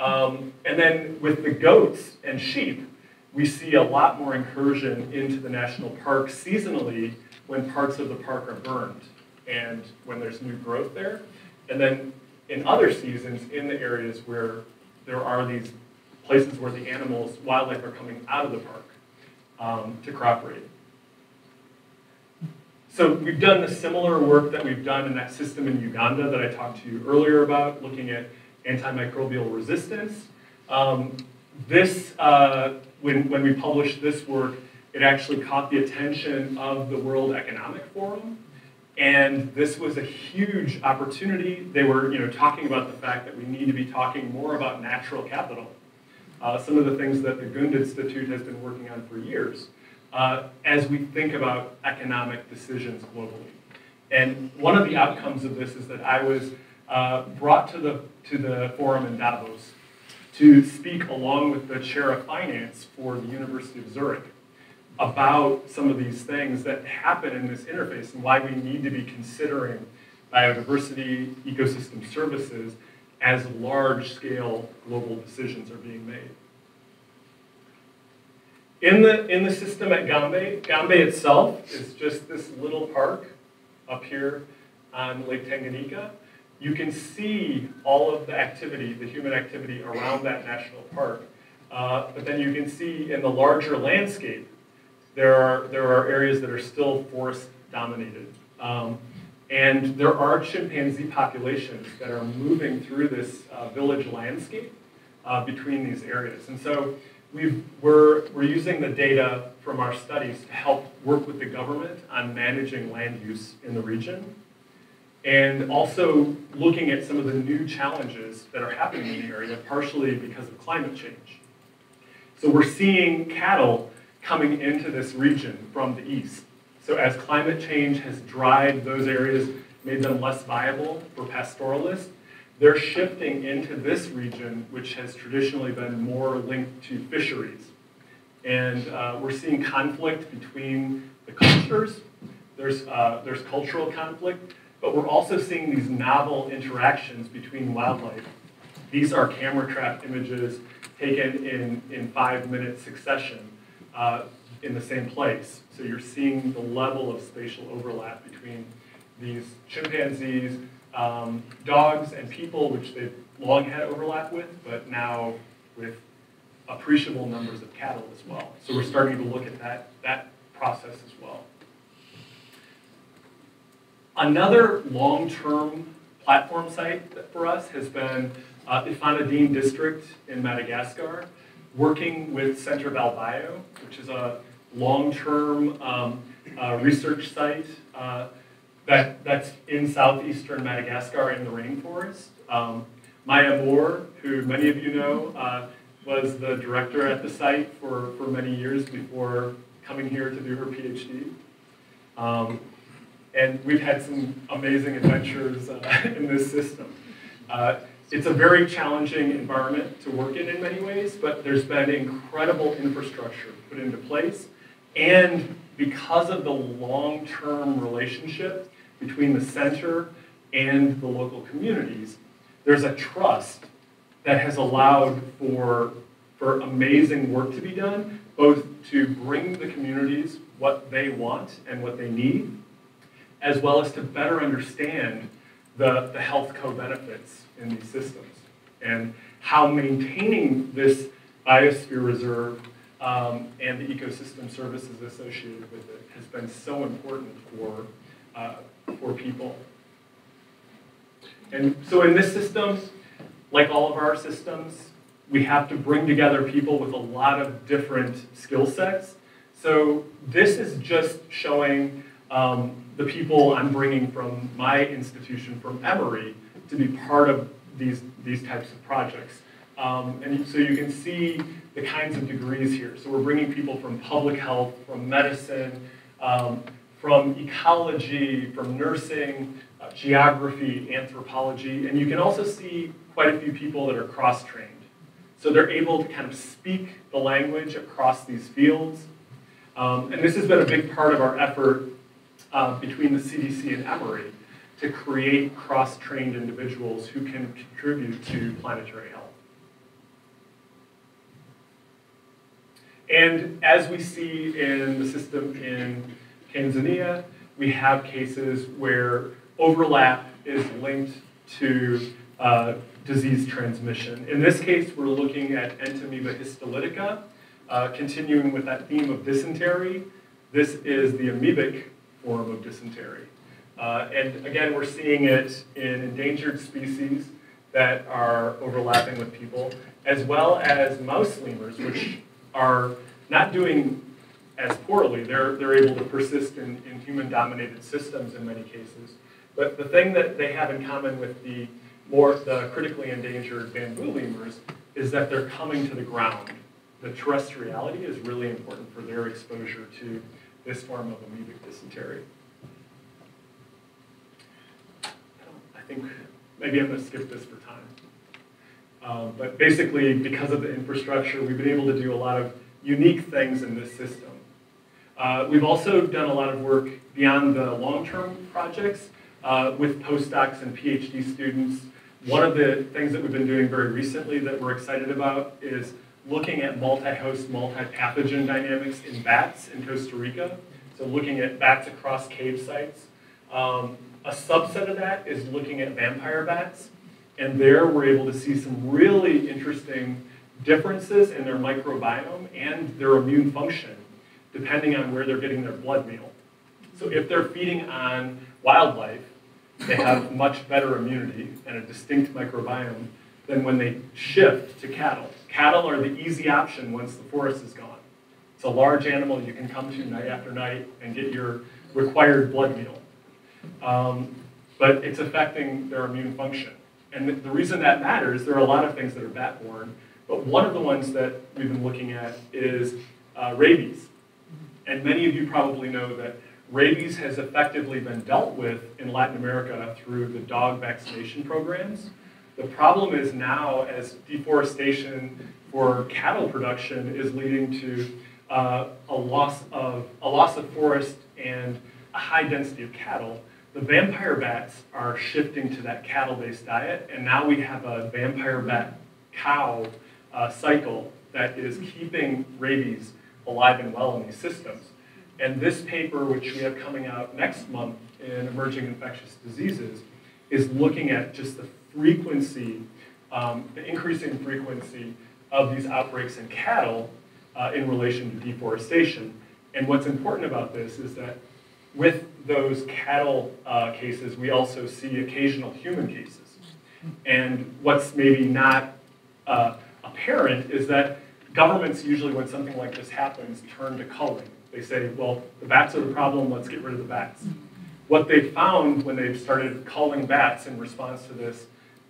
Um, and then with the goats and sheep, we see a lot more incursion into the national park seasonally when parts of the park are burned and when there's new growth there. And then in other seasons, in the areas where there are these places where the animals, wildlife are coming out of the park um, to crop raid. So we've done the similar work that we've done in that system in Uganda that I talked to you earlier about, looking at antimicrobial resistance. Um, this, uh, when, when we published this work, It actually caught the attention of the World Economic Forum. And this was a huge opportunity. They were you know, talking about the fact that we need to be talking more about natural capital. Uh, some of the things that the Gund Institute has been working on for years uh, as we think about economic decisions globally. And one of the outcomes of this is that I was uh, brought to the, to the forum in Davos to speak along with the chair of finance for the University of Zurich about some of these things that happen in this interface and why we need to be considering biodiversity ecosystem services as large-scale global decisions are being made. In the, in the system at Gombe, Gombe itself is just this little park up here on Lake Tanganyika. You can see all of the activity, the human activity around that national park. Uh, but then you can see in the larger landscape, there are, there are areas that are still forest dominated. Um, and there are chimpanzee populations that are moving through this uh, village landscape uh, between these areas. And so we we're, we're using the data from our studies to help work with the government on managing land use in the region and also looking at some of the new challenges that are happening in the area, partially because of climate change. So we're seeing cattle coming into this region from the east. So as climate change has dried those areas, made them less viable for pastoralists, they're shifting into this region, which has traditionally been more linked to fisheries. And uh, we're seeing conflict between the cultures. There's, uh, there's cultural conflict, but we're also seeing these novel interactions between wildlife. These are camera trap images taken in, in five minute succession uh, in the same place. So you're seeing the level of spatial overlap between these chimpanzees, um, dogs, and people, which they've long had overlap with, but now with appreciable numbers of cattle as well. So we're starting to look at that, that process as well. Another long-term platform site for us has been uh, Ifanadiana district in Madagascar working with Centre ValBio, which is a long-term um, uh, research site uh, that, that's in southeastern Madagascar in the rainforest. Um, Maya Moore, who many of you know, uh, was the director at the site for, for many years before coming here to do her PhD. Um, and we've had some amazing adventures uh, (laughs) in this system. It's a very challenging environment to work in in many ways, but there's been incredible infrastructure put into place. And because of the long-term relationship between the center and the local communities, there's a trust that has allowed for, for amazing work to be done, both to bring the communities what they want and what they need, as well as to better understand the, the health co-benefits in these systems and how maintaining this biosphere reserve um, and the ecosystem services associated with it has been so important for, uh, for people. And so in this system, like all of our systems, we have to bring together people with a lot of different skill sets. So this is just showing um, the people I'm bringing from my institution, from Emory, to be part of these, these types of projects. Um, and so you can see the kinds of degrees here. So we're bringing people from public health, from medicine, um, from ecology, from nursing, uh, geography, anthropology, and you can also see quite a few people that are cross-trained. So they're able to kind of speak the language across these fields. Um, and this has been a big part of our effort uh, between the CDC and Emory to create cross-trained individuals who can contribute to planetary health. And as we see in the system in Tanzania, we have cases where overlap is linked to uh, disease transmission. In this case, we're looking at Entamoeba histolytica, uh, continuing with that theme of dysentery. This is the amoebic form of dysentery. Uh, and again, we're seeing it in endangered species that are overlapping with people, as well as mouse lemurs, which are not doing as poorly. They're, they're able to persist in, in human-dominated systems in many cases. But the thing that they have in common with the more the critically endangered bamboo lemurs is that they're coming to the ground. The terrestriality is really important for their exposure to this form of amoebic dysentery. I think maybe I'm going to skip this for time. Um, but basically, because of the infrastructure, we've been able to do a lot of unique things in this system. Uh, we've also done a lot of work beyond the long-term projects uh, with postdocs and PhD students. One of the things that we've been doing very recently that we're excited about is looking at multi-host, multi-pathogen dynamics in bats in Costa Rica. So looking at bats across cave sites. Um, a subset of that is looking at vampire bats. And there we're able to see some really interesting differences in their microbiome and their immune function, depending on where they're getting their blood meal. So if they're feeding on wildlife, they have (laughs) much better immunity and a distinct microbiome than when they shift to cattle. Cattle are the easy option once the forest is gone. It's a large animal you can come to night after night and get your required blood meal. Um, but it's affecting their immune function. And the, the reason that matters, there are a lot of things that are bat-borne, but one of the ones that we've been looking at is uh, rabies. And many of you probably know that rabies has effectively been dealt with in Latin America through the dog vaccination programs. The problem is now as deforestation for cattle production is leading to uh, a loss of a loss of forest and a high density of cattle, the vampire bats are shifting to that cattle-based diet, and now we have a vampire bat cow uh, cycle that is keeping rabies alive and well in these systems. And this paper, which we have coming out next month in Emerging Infectious Diseases, is looking at just the frequency, um, the increasing frequency of these outbreaks in cattle uh, in relation to deforestation. And what's important about this is that with those cattle uh, cases, we also see occasional human cases. And what's maybe not uh, apparent is that governments usually, when something like this happens, turn to culling. They say, well, the bats are the problem, let's get rid of the bats. What they found when they've started culling bats in response to this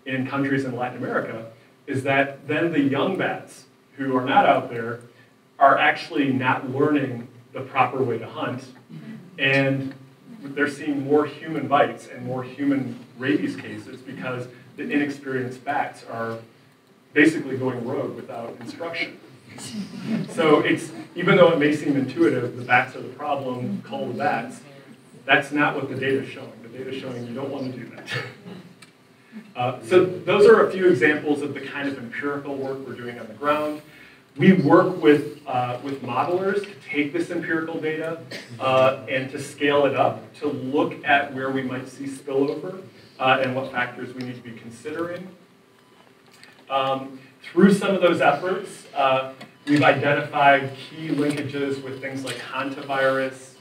in countries in Latin America is that then the young bats who are not out there are actually not learning the proper way to hunt, and they're seeing more human bites and more human rabies cases because the inexperienced bats are basically going rogue without instruction. So it's, even though it may seem intuitive, the bats are the problem, call the bats, that's not what the data is showing. The data is showing you don't want to do that. (laughs) Uh, so those are a few examples of the kind of empirical work we're doing on the ground. We work with, uh, with modelers to take this empirical data uh, and to scale it up to look at where we might see spillover uh, and what factors we need to be considering. Um, through some of those efforts, uh, we've identified key linkages with things like hantavirus,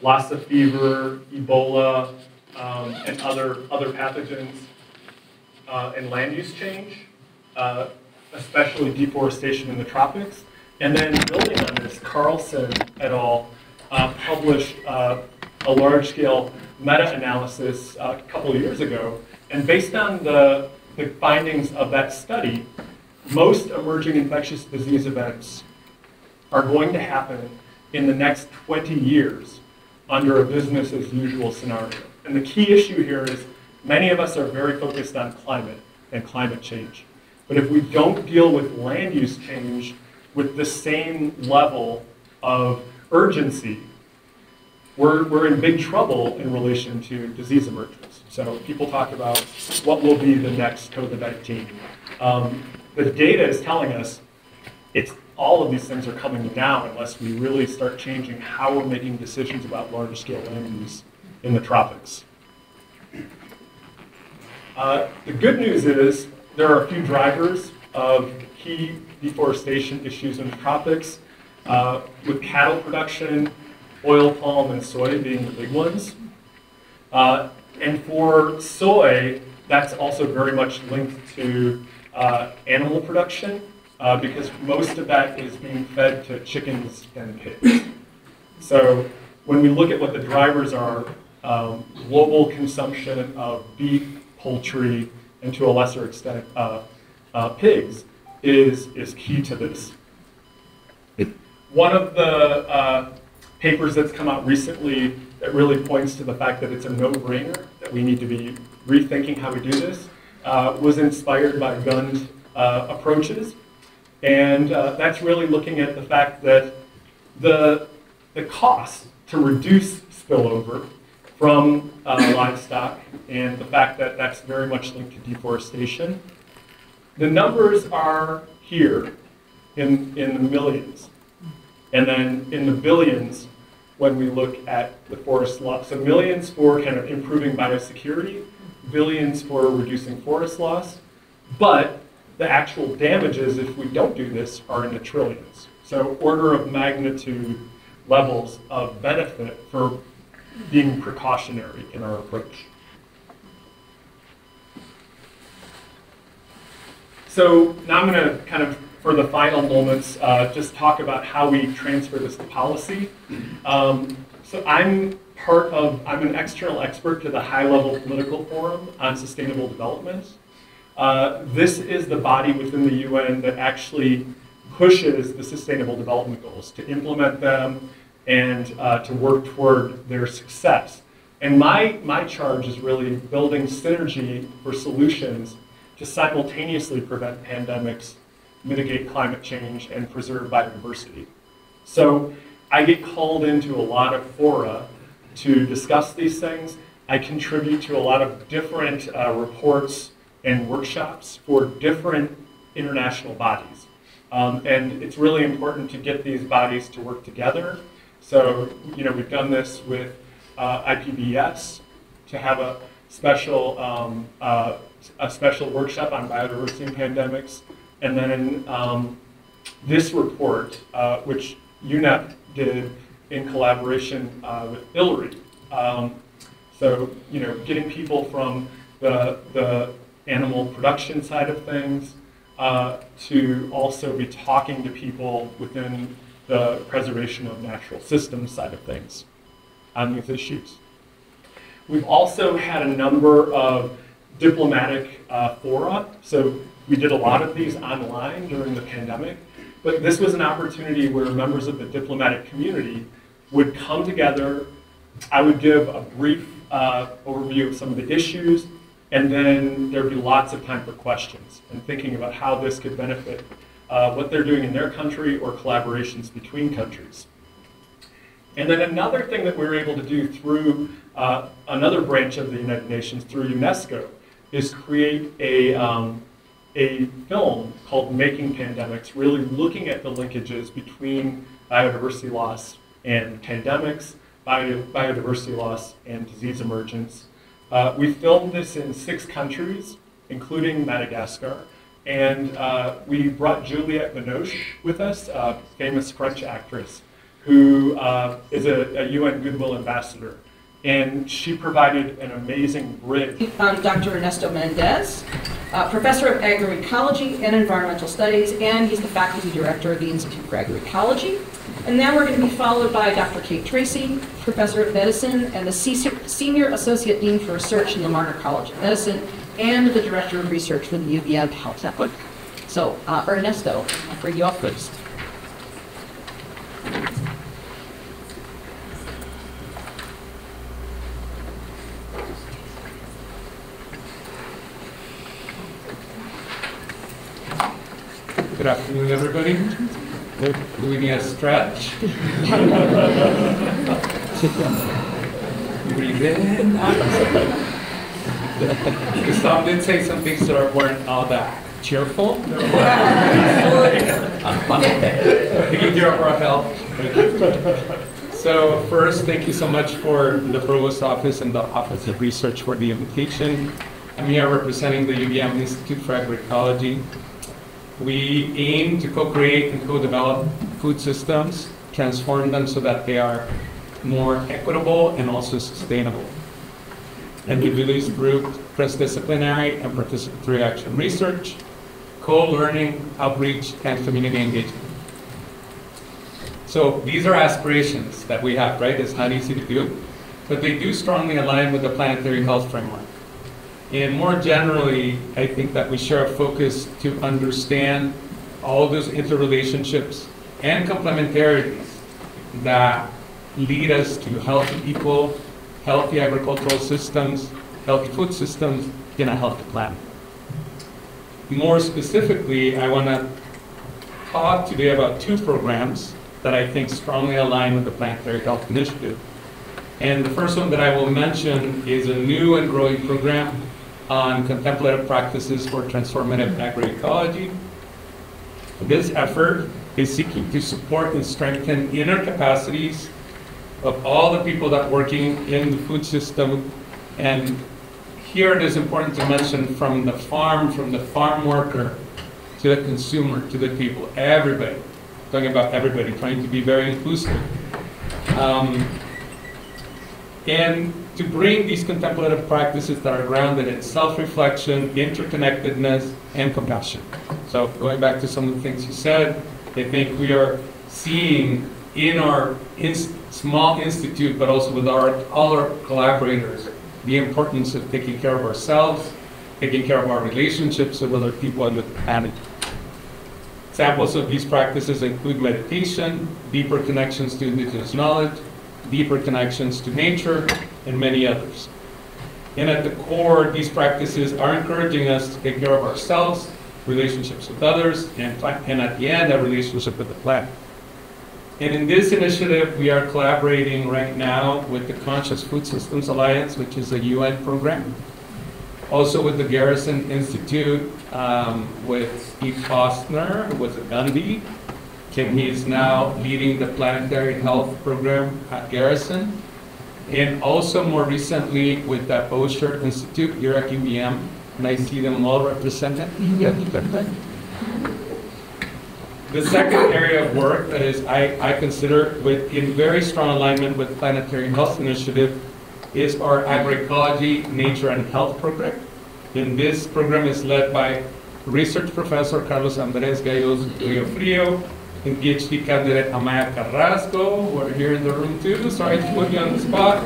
Lassa fever, Ebola, um, and other, other pathogens, uh, and land use change, uh, especially deforestation in the tropics. And then building on this, Carlson et al. Uh, published uh, a large-scale meta-analysis uh, a couple of years ago, and based on the, the findings of that study, most emerging infectious disease events are going to happen in the next 20 years under a business as usual scenario. And the key issue here is many of us are very focused on climate and climate change. But if we don't deal with land use change with the same level of urgency, we're, we're in big trouble in relation to disease emergence. So people talk about what will be the next COVID-19. Um, the data is telling us it's all of these things are coming down unless we really start changing how we're making decisions about large scale land use in the tropics. Uh, the good news is there are a few drivers of key deforestation issues in the tropics, uh, with cattle production, oil palm, and soy being the big ones. Uh, and for soy, that's also very much linked to uh, animal production uh, because most of that is being fed to chickens and pigs. So when we look at what the drivers are, um, global consumption of beef, poultry, and to a lesser extent, uh, uh, pigs, is, is key to this. One of the uh, papers that's come out recently that really points to the fact that it's a no-brainer, that we need to be rethinking how we do this, uh, was inspired by Gund uh, approaches. And uh, that's really looking at the fact that the, the cost to reduce spillover from uh, livestock and the fact that that's very much linked to deforestation. The numbers are here in, in the millions. And then in the billions when we look at the forest loss. So millions for kind of improving biosecurity, billions for reducing forest loss. But the actual damages, if we don't do this, are in the trillions. So order of magnitude levels of benefit for being precautionary in our approach. So now I'm going to kind of, for the final moments, uh, just talk about how we transfer this to policy. Um, so I'm part of, I'm an external expert to the high-level political forum on sustainable development. Uh, this is the body within the UN that actually pushes the sustainable development goals to implement them and uh, to work toward their success. And my, my charge is really building synergy for solutions to simultaneously prevent pandemics, mitigate climate change, and preserve biodiversity. So I get called into a lot of fora to discuss these things. I contribute to a lot of different uh, reports and workshops for different international bodies. Um, and it's really important to get these bodies to work together. So, you know, we've done this with uh, IPBES to have a special um, uh, a special workshop on biodiversity and pandemics, and then um, this report, uh, which UNEP did in collaboration uh, with ILRI. Um, so, you know, getting people from the, the animal production side of things uh, to also be talking to people within the preservation of natural systems side of things on these issues. We've also had a number of diplomatic uh, fora. So we did a lot of these online during the pandemic, but this was an opportunity where members of the diplomatic community would come together. I would give a brief uh, overview of some of the issues, and then there'd be lots of time for questions and thinking about how this could benefit uh, what they're doing in their country or collaborations between countries. And then another thing that we were able to do through uh, another branch of the United Nations, through UNESCO, is create a, um, a film called Making Pandemics, really looking at the linkages between biodiversity loss and pandemics, bio, biodiversity loss and disease emergence. Uh, we filmed this in six countries, including Madagascar, and uh, we brought Juliette Binoche with us, a famous French actress, who uh, is a, a UN Goodwill Ambassador and she provided an amazing bridge. (laughs) I'm Dr. Ernesto Mendez, uh, professor of agroecology and environmental studies, and he's the faculty director of the Institute for Agroecology. And now we're going to be followed by Dr. Kate Tracy, professor of medicine and the senior associate dean for research in the Larner College of Medicine, and the director of research for the UVM Health Network. So, uh, Ernesto, I'll bring you up first. Good afternoon, everybody. Doing a stretch. (laughs) Breathe in. Gustav did say some things that weren't all that cheerful. Taking care of our health. So first, thank you so much for the Provost Office and the Office of Research for the invitation. I'm here representing the UVM Institute for Agroecology. We aim to co-create and co-develop food systems, transform them so that they are more equitable and also sustainable. And do this through cross-disciplinary and participatory action research, co-learning, outreach, and community engagement. So these are aspirations that we have, right? It's not easy to do, but they do strongly align with the planetary health framework. And more generally, I think that we share a focus to understand all those interrelationships and complementarities that lead us to healthy people, healthy agricultural systems, healthy food systems, in a healthy planet. More specifically, I want to talk today about two programs that I think strongly align with the Planetary Health Initiative. And the first one that I will mention is a new and growing program on contemplative practices for transformative agroecology. This effort is seeking to support and strengthen inner capacities of all the people that are working in the food system. And here it is important to mention from the farm, from the farm worker to the consumer, to the people, everybody. Talking about everybody, trying to be very inclusive. Um, and to bring these contemplative practices that are grounded in self-reflection, interconnectedness, and compassion. So going back to some of the things you said, I think we are seeing in our ins- small institute, but also with our, other collaborators, the importance of taking care of ourselves, taking care of our relationships with other people and with the planet. Examples of these practices include meditation, deeper connections to indigenous knowledge, deeper connections to nature, and many others. And at the core, these practices are encouraging us to take care of ourselves, relationships with others, and, and at the end, our relationship with the planet. And in this initiative, we are collaborating right now with the Conscious Food Systems Alliance, which is a UN program. Also with the Garrison Institute, um, with Steve Posner, who was at Gund, and he is now leading the planetary health program at Garrison. And also more recently with the Osher Institute here at UVM, and I see them all represented. (laughs) The second area of work that is, I, I consider with, in very strong alignment with Planetary Health Initiative is our agroecology, nature and health program. And this program is led by research professor Carlos Andres Gallos Rio Frio and PhD candidate Amaya Carrasco, who are here in the room too. Sorry to put you on the spot.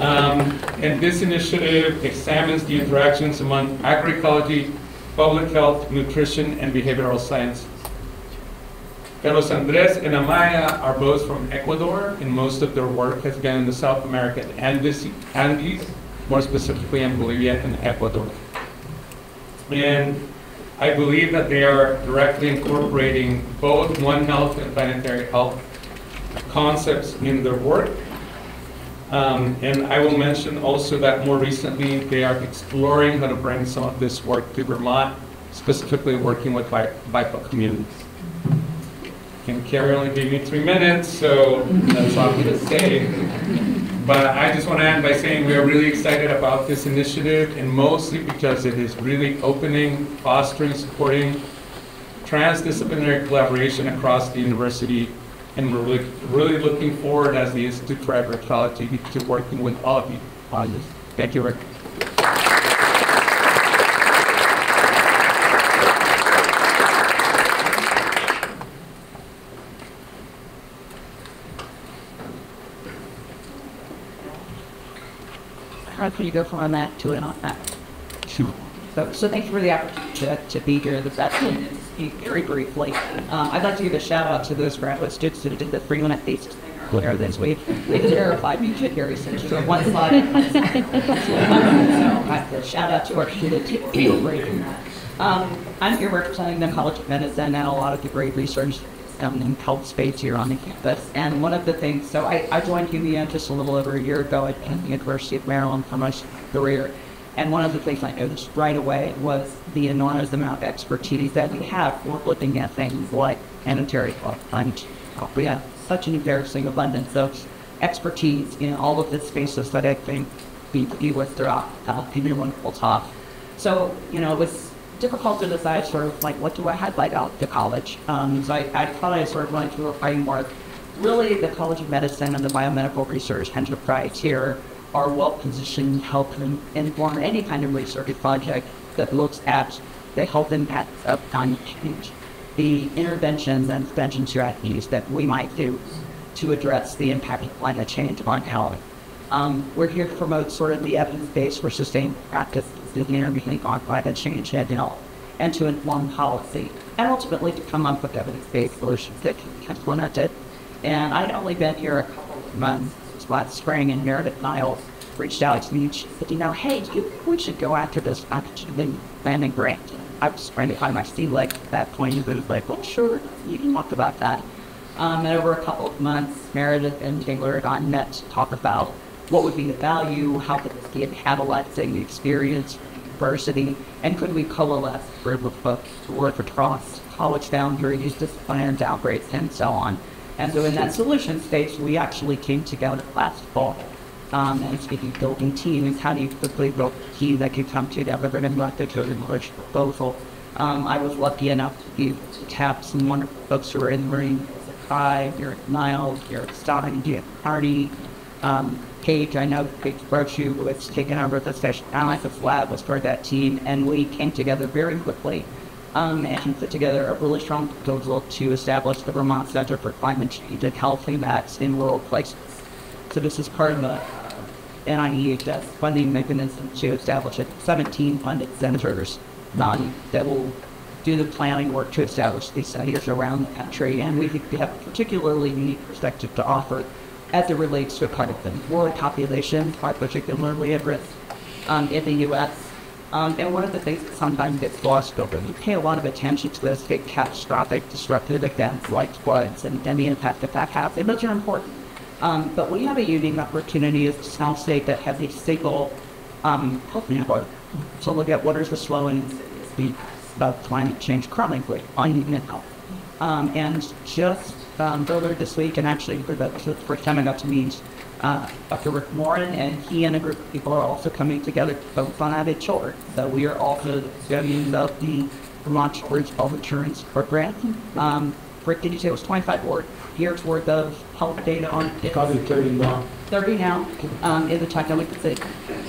Um, and this initiative examines the interactions among agroecology, public health, nutrition, and behavioral science. Carlos Andres and Amaya are both from Ecuador, and most of their work has been in the South American Andes, Andes more specifically in Bolivia and Ecuador. And I believe that they are directly incorporating both One Health and planetary health concepts in their work. Um, and I will mention also that more recently they are exploring how to bring some of this work to Vermont, specifically working with BIPOC communities. And Carrie only gave me three minutes, so that's all I'm going to say. But I just want to end by saying we are really excited about this initiative, and mostly because it is really opening, fostering, supporting transdisciplinary collaboration across the university. And we're really, really looking forward as the Institute for Agroecology to working with all of you on this. Thank you, Rick. How can you go from that to an on that? Sure. So, so thank you for the opportunity to, to be here this afternoon very briefly. Um, I'd like to give a shout out to those graduate students who did the three minute thesis earlier this week. They terrified me to carry such from one slide. so, (laughs) I, shout out to our students who feel great that. Um, I'm here representing the College of Medicine and a lot of the great research um, in health space here on the campus. And one of the things, so I, I joined UVM just a little over a year ago at the University of Maryland for my career. And one of the things I noticed right away was the enormous amount of expertise that we have for looking at things like planetary climate We have such an embarrassing abundance of expertise in all of the spaces that I think we deal with throughout uh, the wonderful talk. So, you know, it was difficult to decide sort of like what do I highlight out to college. Um, so I, I thought I sort of wanted to a more really the College of Medicine and the biomedical research enterprise here are well positioned to help inform any kind of research project that looks at the health impact of climate change. the interventions and prevention strategies that we might do to address the impact of climate change on health. Um, we're here to promote sort of the evidence base for sustained practices in intervening on climate change and health, and to inform policy, and ultimately to come up with evidence-based solutions that can be implemented. And I'd only been here a couple of months last spring, and Meredith Niles reached out to me and she said, you know, hey, you, we should go after this oxygen planning grant. I was trying to find my sea legs at that point, and it was like, well, sure, you can talk about that. Um, and over a couple of months, Meredith and Taylor I met to talk about what would be the value, how could this be a catalyzing the experience, diversity, and could we coalesce group of folks to work across college boundaries, discipline outbreaks, and so on. And so in that solution stage, we actually came together last fall. Um, and speaking of building teams, how do you quickly build a team that can come together and like the chosen push proposal? Um, I was lucky enough to be to tap some wonderful folks who were in the room. Kai, Eric Niles, Eric Stein, Jim Hardy, um, I know Paige Brochu, who has taken over the spatial analysis lab, was part of that team, and we came together very quickly um, and put together a really strong proposal to establish the Vermont Center for Climate Change and Healthy Max in rural places. So this is part of the NIEHS funding mechanism to establish 17 funded centers um, that will do the planning work to establish these centers around the country. And we think we have a particularly unique perspective to offer as it relates to a part of the rural population, quite particularly at risk um, in the U.S. Um, and one of the things that sometimes gets lost over, we pay a lot of attention to this big catastrophic disruptive events like floods and, and the impact that that has, and those are important. Um, but we have a unique opportunity as a small state that has a single um, health network to look at what is the slowing speed of climate change chronically on human health. Um, and just um, earlier this week, and actually for the first time I got to meet uh, Dr. Rick Moran, and he and a group of people are also coming together to focus on added children. So we are also studying the, the Vermont Children's Health Insurance Program. Um, Rick, did you say it was 25 or years worth of health data on it? Probably 30 now. 30 now um, in the Titanic City.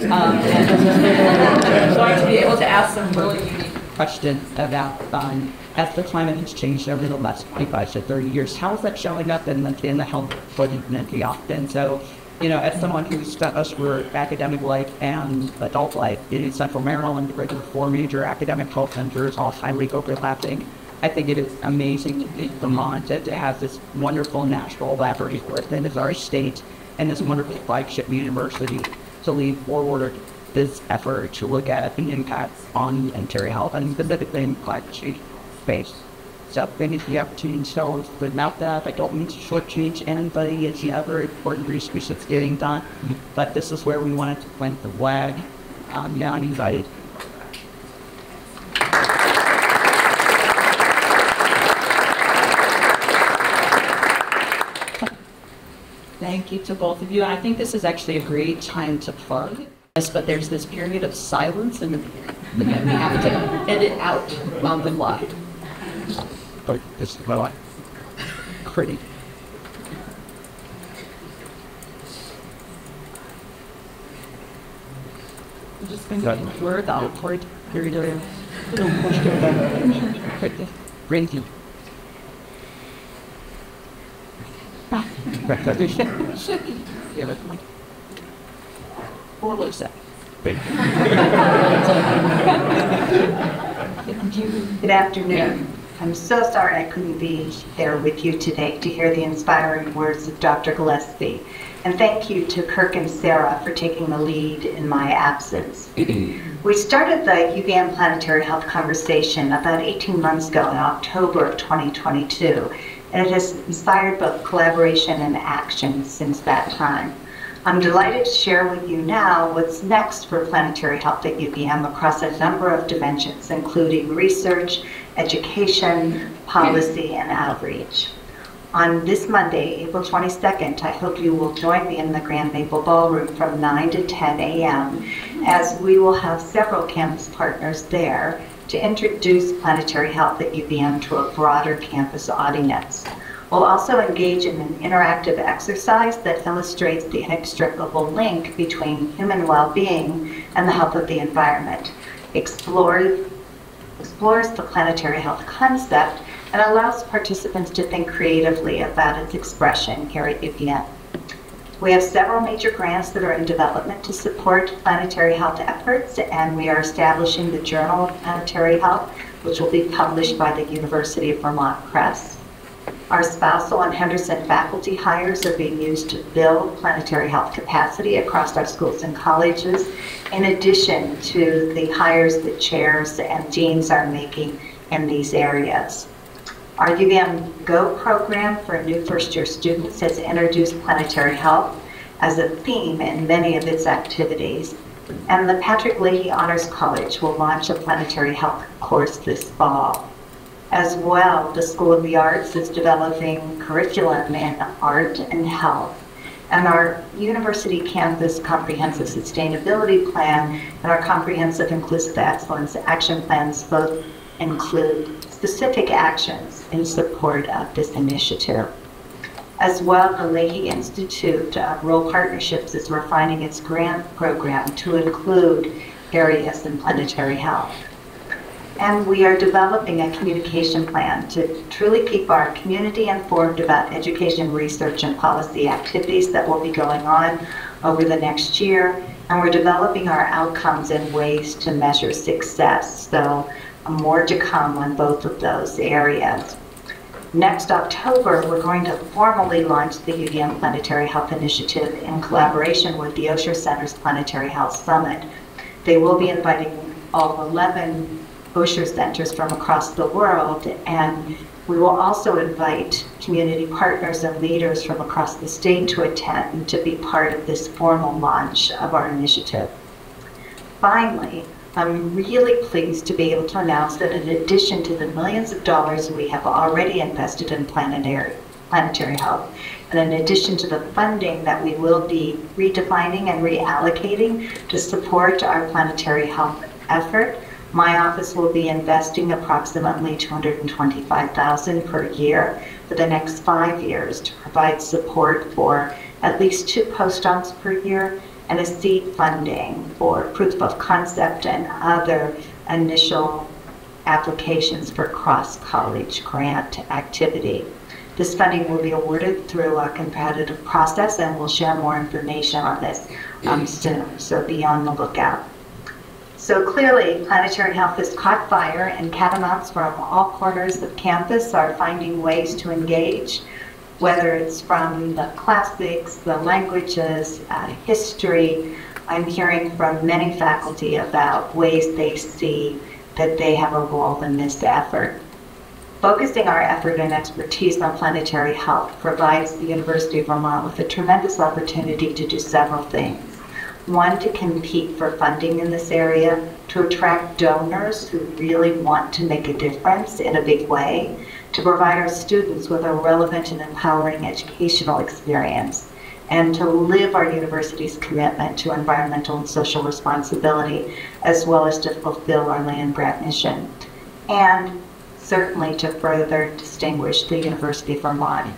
Um, and I'm going (laughs) to be able to ask some really unique questions about um, as the climate has changed over the last 25 to 30 years, how is that showing up in the, in the health for the community often? So, you know, as someone who's spent us for academic life and adult life in Central Maryland, with four major academic health centers, all highly overlapping, I think it is amazing be Vermont to have this wonderful national laboratory within our state and this wonderful flagship university to lead forward this effort to look at the impacts on planetary health and specifically in climate change space. So then if the opportunity shows without that, I don't mean to shortchange anybody. It's never important research that's getting done. But this is where we wanted to plant the flag. Um, yeah, I'm excited. Thank you to both of you. I think this is actually a great time to plug. Yes, but there's this period of silence and (laughs) we have to edit out on the live. But it's my life. Pretty. Just going to word out for it. Period of. Thank you. Or Lisa. Good afternoon. I'm so sorry I couldn't be there with you today to hear the inspiring words of Dr. Gillespie. And thank you to Kirk and Sarah for taking the lead in my absence. (clears throat) we started the UVM Planetary Health Conversation about 18 months ago in October of 2022, and it has inspired both collaboration and action since that time. I'm delighted to share with you now what's next for planetary health at UVM across a number of dimensions, including research, education, policy, and outreach. On this Monday, April 22nd, I hope you will join me in the Grand Maple Ballroom from 9 to 10 a.m. as we will have several campus partners there to introduce planetary health at UVM to a broader campus audience. We'll also engage in an interactive exercise that illustrates the inextricable link between human well-being and the health of the environment. Explore, explores the planetary health concept and allows participants to think creatively about its expression here at UVM. We have several major grants that are in development to support planetary health efforts, and we are establishing the Journal of Planetary Health, which will be published by the University of Vermont Press. Our spousal and Henderson faculty hires are being used to build planetary health capacity across our schools and colleges, in addition to the hires that chairs and deans are making in these areas. Our UVM Go program for new first-year students has introduced planetary health as a theme in many of its activities. And the Patrick Leahy Honors College will launch a planetary health course this fall. As well, the School of the Arts is developing curriculum in art and health. And our university campus comprehensive sustainability plan and our comprehensive inclusive excellence action plans both include specific actions in support of this initiative. As well, the Leahy Institute of Rural Partnerships is refining its grant program to include areas in planetary health. And we are developing a communication plan to truly keep our community informed about education, research, and policy activities that will be going on over the next year. And we're developing our outcomes and ways to measure success. So more to come on both of those areas. Next October, we're going to formally launch the UVM Planetary Health Initiative in collaboration with the Osher Center's Planetary Health Summit. They will be inviting all 11 Osher centers from across the world, and we will also invite community partners and leaders from across the state to attend and to be part of this formal launch of our initiative. Finally, I'm really pleased to be able to announce that in addition to the millions of dollars we have already invested in planetary, planetary health, and in addition to the funding that we will be redefining and reallocating to support our planetary health effort, my office will be investing approximately 225,000 per year for the next five years to provide support for at least two postdocs per year and a seed funding for proof of concept and other initial applications for cross-college grant activity. This funding will be awarded through a competitive process and we'll share more information on this um, soon, so be on the lookout. So clearly, planetary health has caught fire, and catamounts from all corners of campus are finding ways to engage, whether it's from the classics, the languages, uh, history. I'm hearing from many faculty about ways they see that they have a role in this effort. Focusing our effort and expertise on planetary health provides the University of Vermont with a tremendous opportunity to do several things. One, to compete for funding in this area, to attract donors who really want to make a difference in a big way, to provide our students with a relevant and empowering educational experience, and to live our university's commitment to environmental and social responsibility, as well as to fulfill our land grant mission, and certainly to further distinguish the University of Vermont.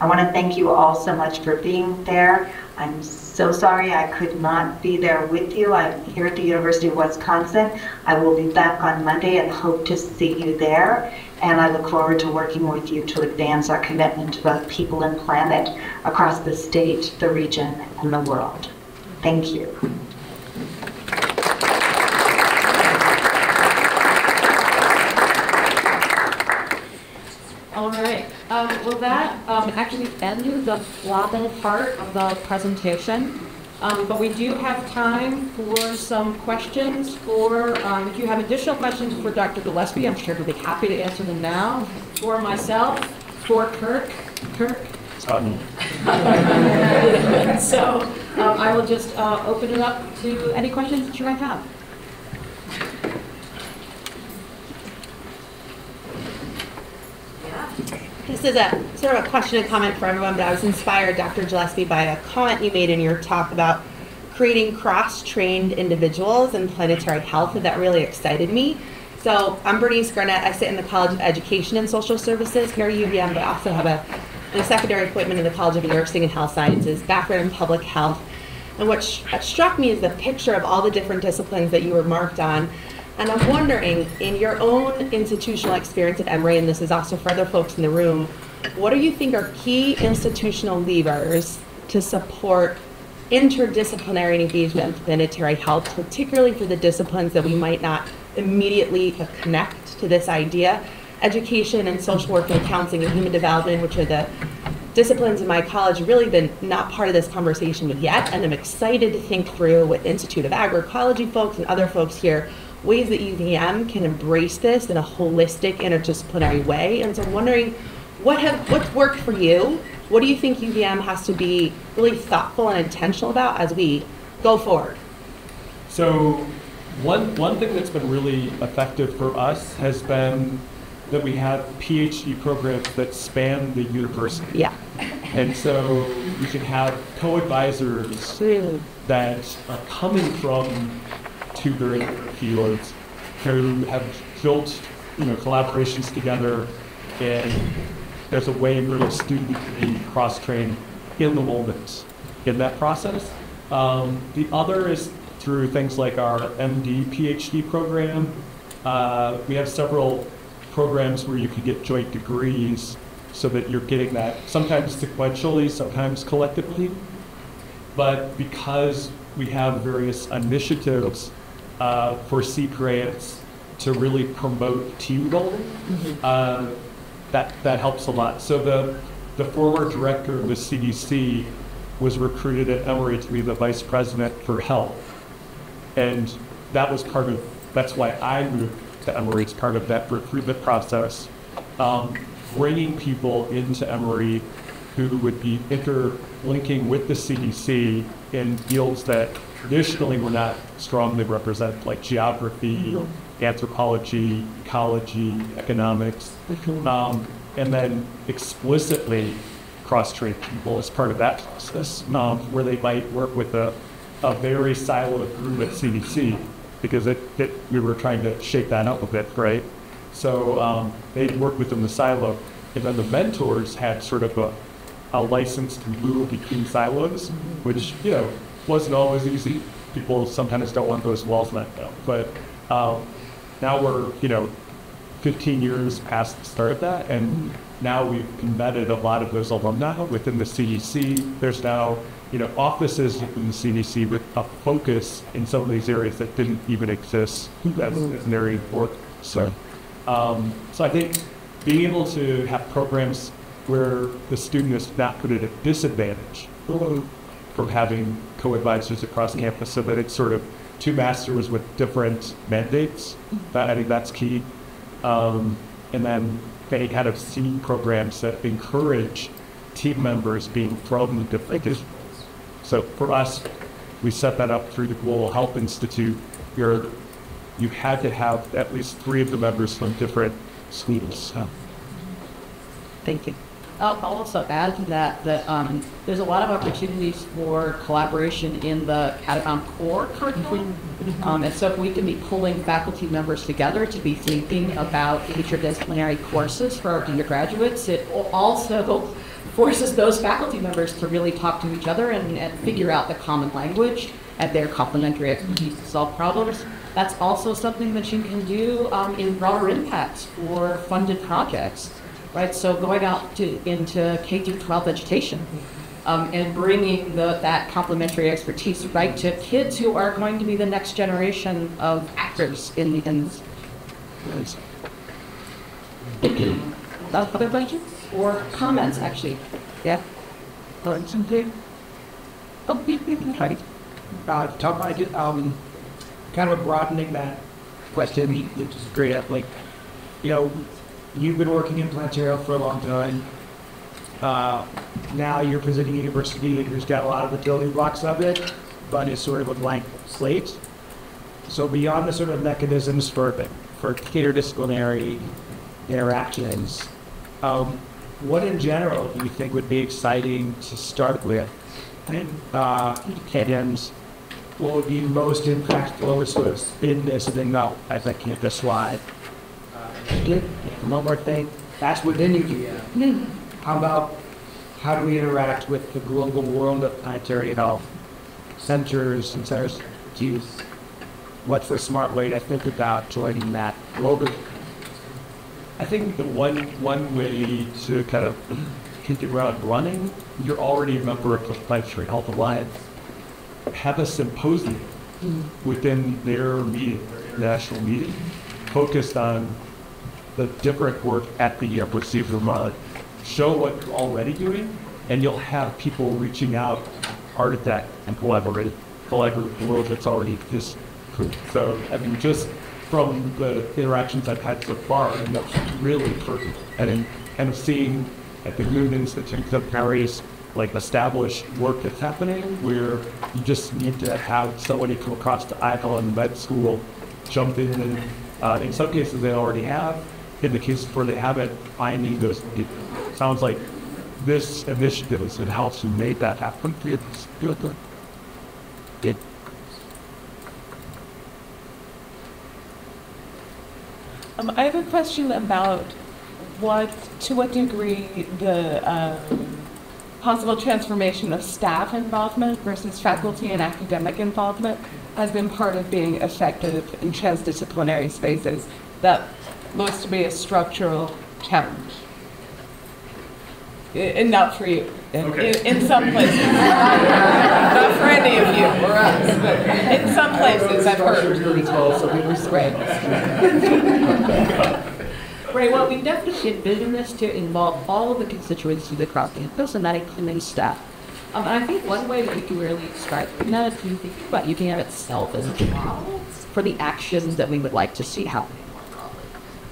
I want to thank you all so much for being there. I'm so sorry I could not be there with you. I'm here at the University of Wisconsin. I will be back on Monday and hope to see you there. And I look forward to working with you to advance our commitment to both people and planet across the state, the region, and the world. Thank you. All right. Well, that um, actually ended the formal part of the presentation. Um, But we do have time for some questions for, um, if you have additional questions for Dr. Gillespie, I'm sure he'll be happy to answer them now. For myself, for Kirk, Kirk. (laughs) So um, I will just uh, open it up to any questions that you might have. This is a sort of a question and comment for everyone, but I was inspired, Dr. Gillespie, by a comment you made in your talk about creating cross-trained individuals in planetary health and that really excited me. So I'm Bernice Garnett. I sit in the College of Education and Social Services here at UVM, but I also have a, a secondary appointment in the College of Nursing and Health Sciences, background in public health. And what sh- struck me is the picture of all the different disciplines that you were marked on And I'm wondering, in your own institutional experience at Emory, and this is also for other folks in the room, what do you think are key institutional levers to support interdisciplinary engagement in planetary health, particularly for the disciplines that we might not immediately connect to this idea? Education and social work and counseling and human development, which are the disciplines in my college really been not part of this conversation yet, and I'm excited to think through with Institute of Agroecology folks and other folks here ways that UVM can embrace this in a holistic, interdisciplinary way. And so I'm wondering, what have what's worked for you? What do you think UVM has to be really thoughtful and intentional about as we go forward? So one, one thing that's been really effective for us has been that we have PhD programs that span the university. Yeah. And so we can have co-advisors that are coming from different fields who have built, you know, collaborations together and there's a way for the student to be cross-trained in the moment in that process. Um, the other is through things like our MD PhD program. Uh, we have several programs where you can get joint degrees so that you're getting that sometimes sequentially, sometimes collectively. But because we have various initiatives uh, for C grants to really promote team building, uh, that, that helps a lot. So the, the former director of the CDC was recruited at Emory to be the vice president for health. And that was part of, that's why I moved to Emory. It's part of that recruitment process. Um, bringing people into Emory who would be interlinking with the CDC in fields that traditionally we were not strongly represented, like geography, anthropology, ecology, economics, um, and then explicitly cross-train people as part of that process, um, where they might work with a, a very siloed group at CDC, because it, it, we were trying to shake that up a bit, right? So um, they'd work within the silo, and then the mentors had sort of a, a license to move between silos, which, you know, wasn't always easy. People sometimes don't want those walls let go. But um, now we're, you know, 15 years past the start of that, and now we've embedded a lot of those alumni within the CDC. There's now, you know, offices within the CDC with a focus in some of these areas that didn't even exist. That's, very important. So, um, so I think being able to have programs where the student is not put at a disadvantage from having co-advisors across campus so that it's sort of two masters with different mandates. That, I think that's key. Um, and then they kind of see programs that encourage team members being from different disciplines. So for us, we set that up through the Global Health Institute where you had to have at least three of the members from different schools. Thank you. I'll also add to that, that um, there's a lot of opportunities for collaboration in the Catamount core curriculum. Um, And so if we can be pulling faculty members together to be thinking about interdisciplinary courses for our undergraduates, it also forces those faculty members to really talk to each other and and figure out the common language and their complementary expertise to solve problems. That's also something that you can do um, in broader impacts for funded projects right? So going out to into K through 12 education um, and bringing the, that complementary expertise right to kids who are going to be the next generation of actors in the in. Other questions or comments, actually? Yeah. Something. Oh, right. uh, talk about it, um, kind of broadening that question, which is great. Like, you know, you've been working in planetary for a long time. Uh, now you're presenting a university who's got a lot of the building blocks of it, but it's sort of a blank slate. So beyond the sort of mechanisms for for interdisciplinary interactions, um, what in general do you think would be exciting to start with? Uh, and what would be most impactful or sort of spin this then no, I think hit the slide. One more thing, that's within UVM. How about how do we interact with the global world of planetary health? Centers and centers of use. what's the smart way to think about joining that global? I think the one one way to kind of hit the ground running, you're already a member of the Planetary Health Alliance. Have a symposium mm-hmm. within their meeting, their international meeting, focused on the different work at the uh, Pursuit Vermont. Show what you're already doing, and you'll have people reaching out, heart attack, and collaborate, collaborate with the world that's already this. So, I mean, just from the interactions I've had so far, and that's really perfect. And in kind of seeing at the Gund Institute of various like established work that's happening where you just need to have somebody come across the aisle in med school, jump in, and uh, in some cases they already have. In the cases where they haven't, need those. It sounds like this initiative is it helps you make that happen. It's good. It Um, I have a question about what, to what degree the um, possible transformation of staff involvement versus faculty and academic involvement has been part of being effective in transdisciplinary spaces. That looks to be a structural challenge. I- And not for you, in, Okay. in, some places. Not for any of you or us, but in some places I've heard. so we respect. Right, well, we definitely envision this to involve all of the constituents of the across campus and that includes staff. Um, and I think one way that we can really start that is to think about it itself as a model for the actions that we would like to see happen.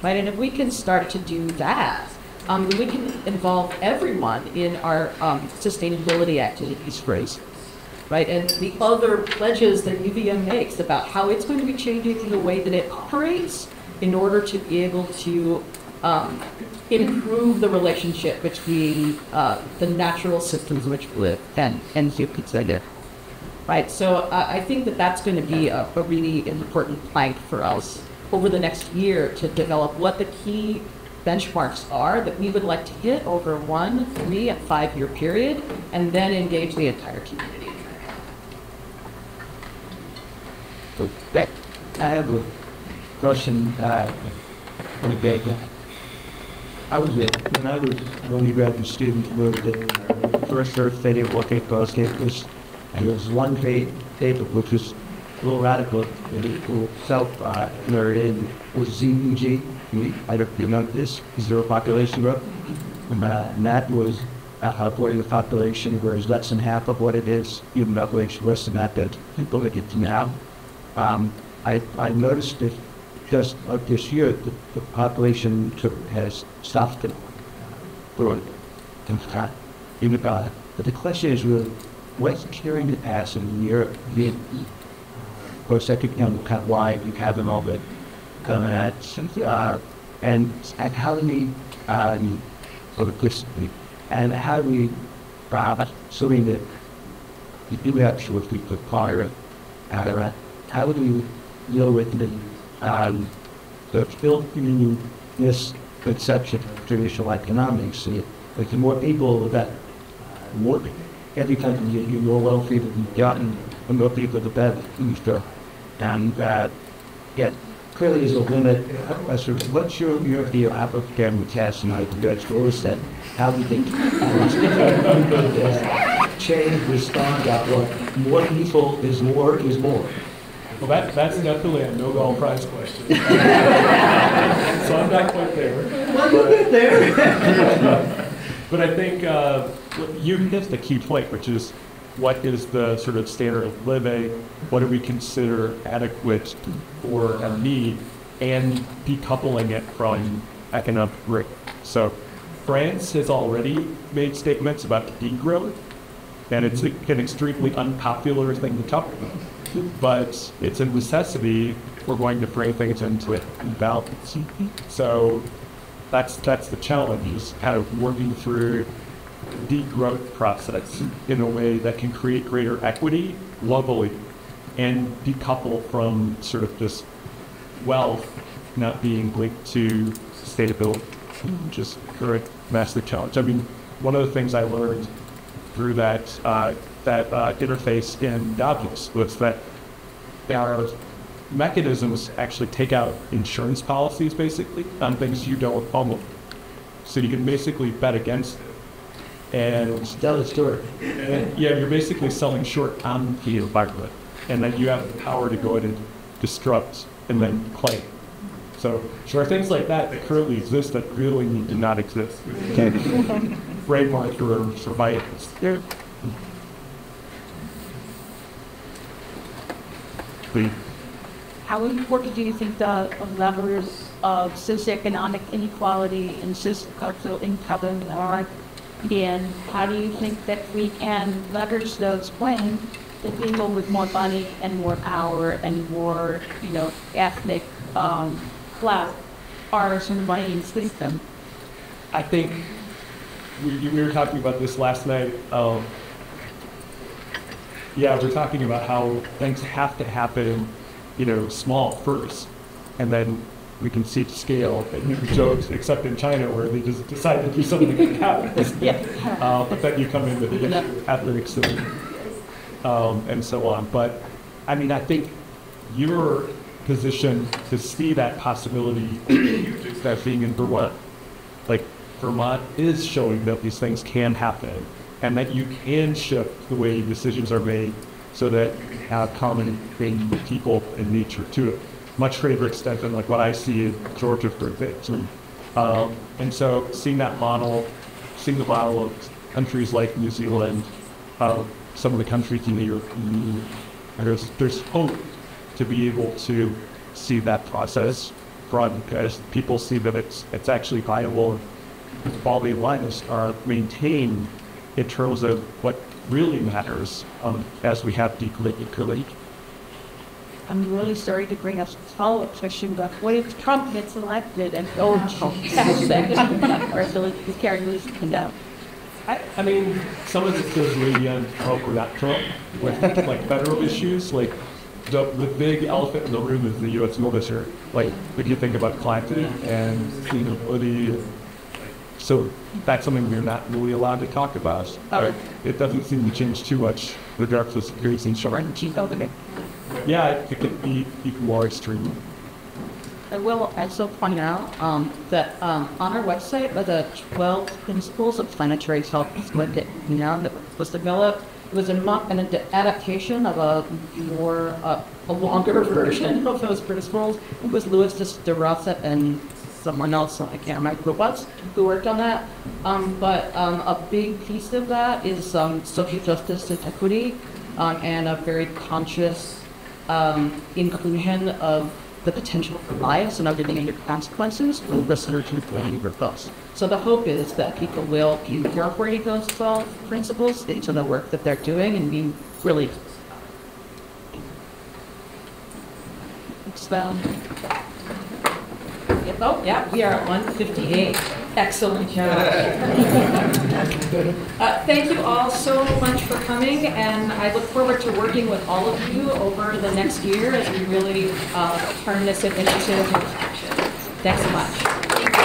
Right, and if we can start to do that, um, we can involve everyone in our um, sustainability activities phrase. Right, and the other pledges that UVM makes about how it's going to be changing the way that it operates in order to be able to um, improve the relationship between uh, the natural systems which live and, and humans. Right, so uh, I think that that's going to be a, a really important plank for us over the next year to develop what the key benchmarks are that we would like to hit over one, three, and five year period, and then engage the entire community. So that, I have a question, uh. I was, a- when I was an undergraduate student, moved the first of what they call campus, and there was one pa- paper which was little radical, was self, uh, was ZPG. I don't you know this, zero population growth. Uh, and that was uh, avoiding the population, whereas less than half of what it is, even human population, less than that, that people that get now. Um, I, I noticed that just like this year, the, the population has fact, Even, uh, but the question is really, what's carrying the past in Europe? The, of course, I think, you of have them all, but coming at, uh, and, and how do we, um, sort of and how do we, uh, assuming that you do actually people acquire, uh, how do you deal with the, um, the filtering misconception of traditional economics? And Like the more people that work, every time you, you more wealthy that you've gotten, the more people the better. And uh, yet clearly there's a limit. What's your your view of African test and I goals that how do you think (laughs) change respond that what more people is more is more? Well, that, that's definitely a Nobel Prize question. (laughs) so I'm not quite there. But, there (laughs) but I think uh, you hit the key point, which is what is the sort of standard of living? What do we consider adequate for a need? And decoupling it from economic growth. So France has already made statements about degrowth, and it's an extremely unpopular thing to talk about but it's a necessity we're going to bring things into it balance. So that's that's the challenge is kind of working through degrowth process in a way that can create greater equity globally and decouple from sort of this wealth not being linked to sustainability, a current massive challenge. I mean, one of the things I learned through that uh, that uh, interface in Davos was that there are mechanisms actually take out insurance policies basically on things you don't own. So you can basically bet against it. And Tell the story. and, yeah, you're basically selling short on the environment, and then you have the power to go in and disrupt and then claim. So there are things like that that currently exist that really need to not exist. Framework for survivors. There, The- How important do you think the levels of socioeconomic inequality and sociocultural income are? And how do you think that we can leverage those when the people with more money and more power and more, you know, ethnic um, class are running the system? I think we, we were talking about this last night. Um, yeah, we're talking about how things have to happen, you know, small first, and then we can see it scale. And you jokes, except in China where they just decide to do something that happens. (laughs) Yeah. Uh, but then you come into the issue of and, um, and so on. But I mean, I think your position to see that possibility (clears throat) that being in Vermont, like Vermont is showing that these things can happen and that you can shift the way decisions are made so that you can have common thing with people and nature to a much greater extent than like what I see in Georgia, for example. Um, and so seeing that model, seeing the model of countries like New Zealand, uh, some of the countries in the European Union, there's, there's hope to be able to see that process run because people see that it's, it's actually viable and quality of lives are maintained in terms of what really matters um, as we have declining. I'm really sorry to bring up this follow-up question, but what if Trump gets elected and oh, second, or so he's carrying loose and down? I, I mean, some of this goes way beyond Trump or not Trump, with like federal issues, like the, the big elephant in the room is the U.S. military. Like, if you think about climate and sustainability, so that's something we're not really allowed to talk about. But it doesn't seem to change too much the dark security insurance. Okay. Yeah, it, could be even more extreme. I will also point out um, that um, on our website are the 12 principles of planetary health that you know, that was developed. It was a an adaptation of a more uh, a longer version of those principles. It was Louis de Rossa and someone else, I can't remember who it was, who worked on that. Um, but um, a big piece of that is um, social justice and equity um, and a very conscious um, inclusion of the potential for bias and other negative consequences will listener to behavior thoughts. So the hope is that people will be incorporating those 12 principles into the work that they're doing and be really expound. Oh, yeah, we are at 158. Excellent job. (laughs) Uh, Thank you all so much for coming, and I look forward to working with all of you over the next year as we really uh, turn this initiative into action. Thanks so much.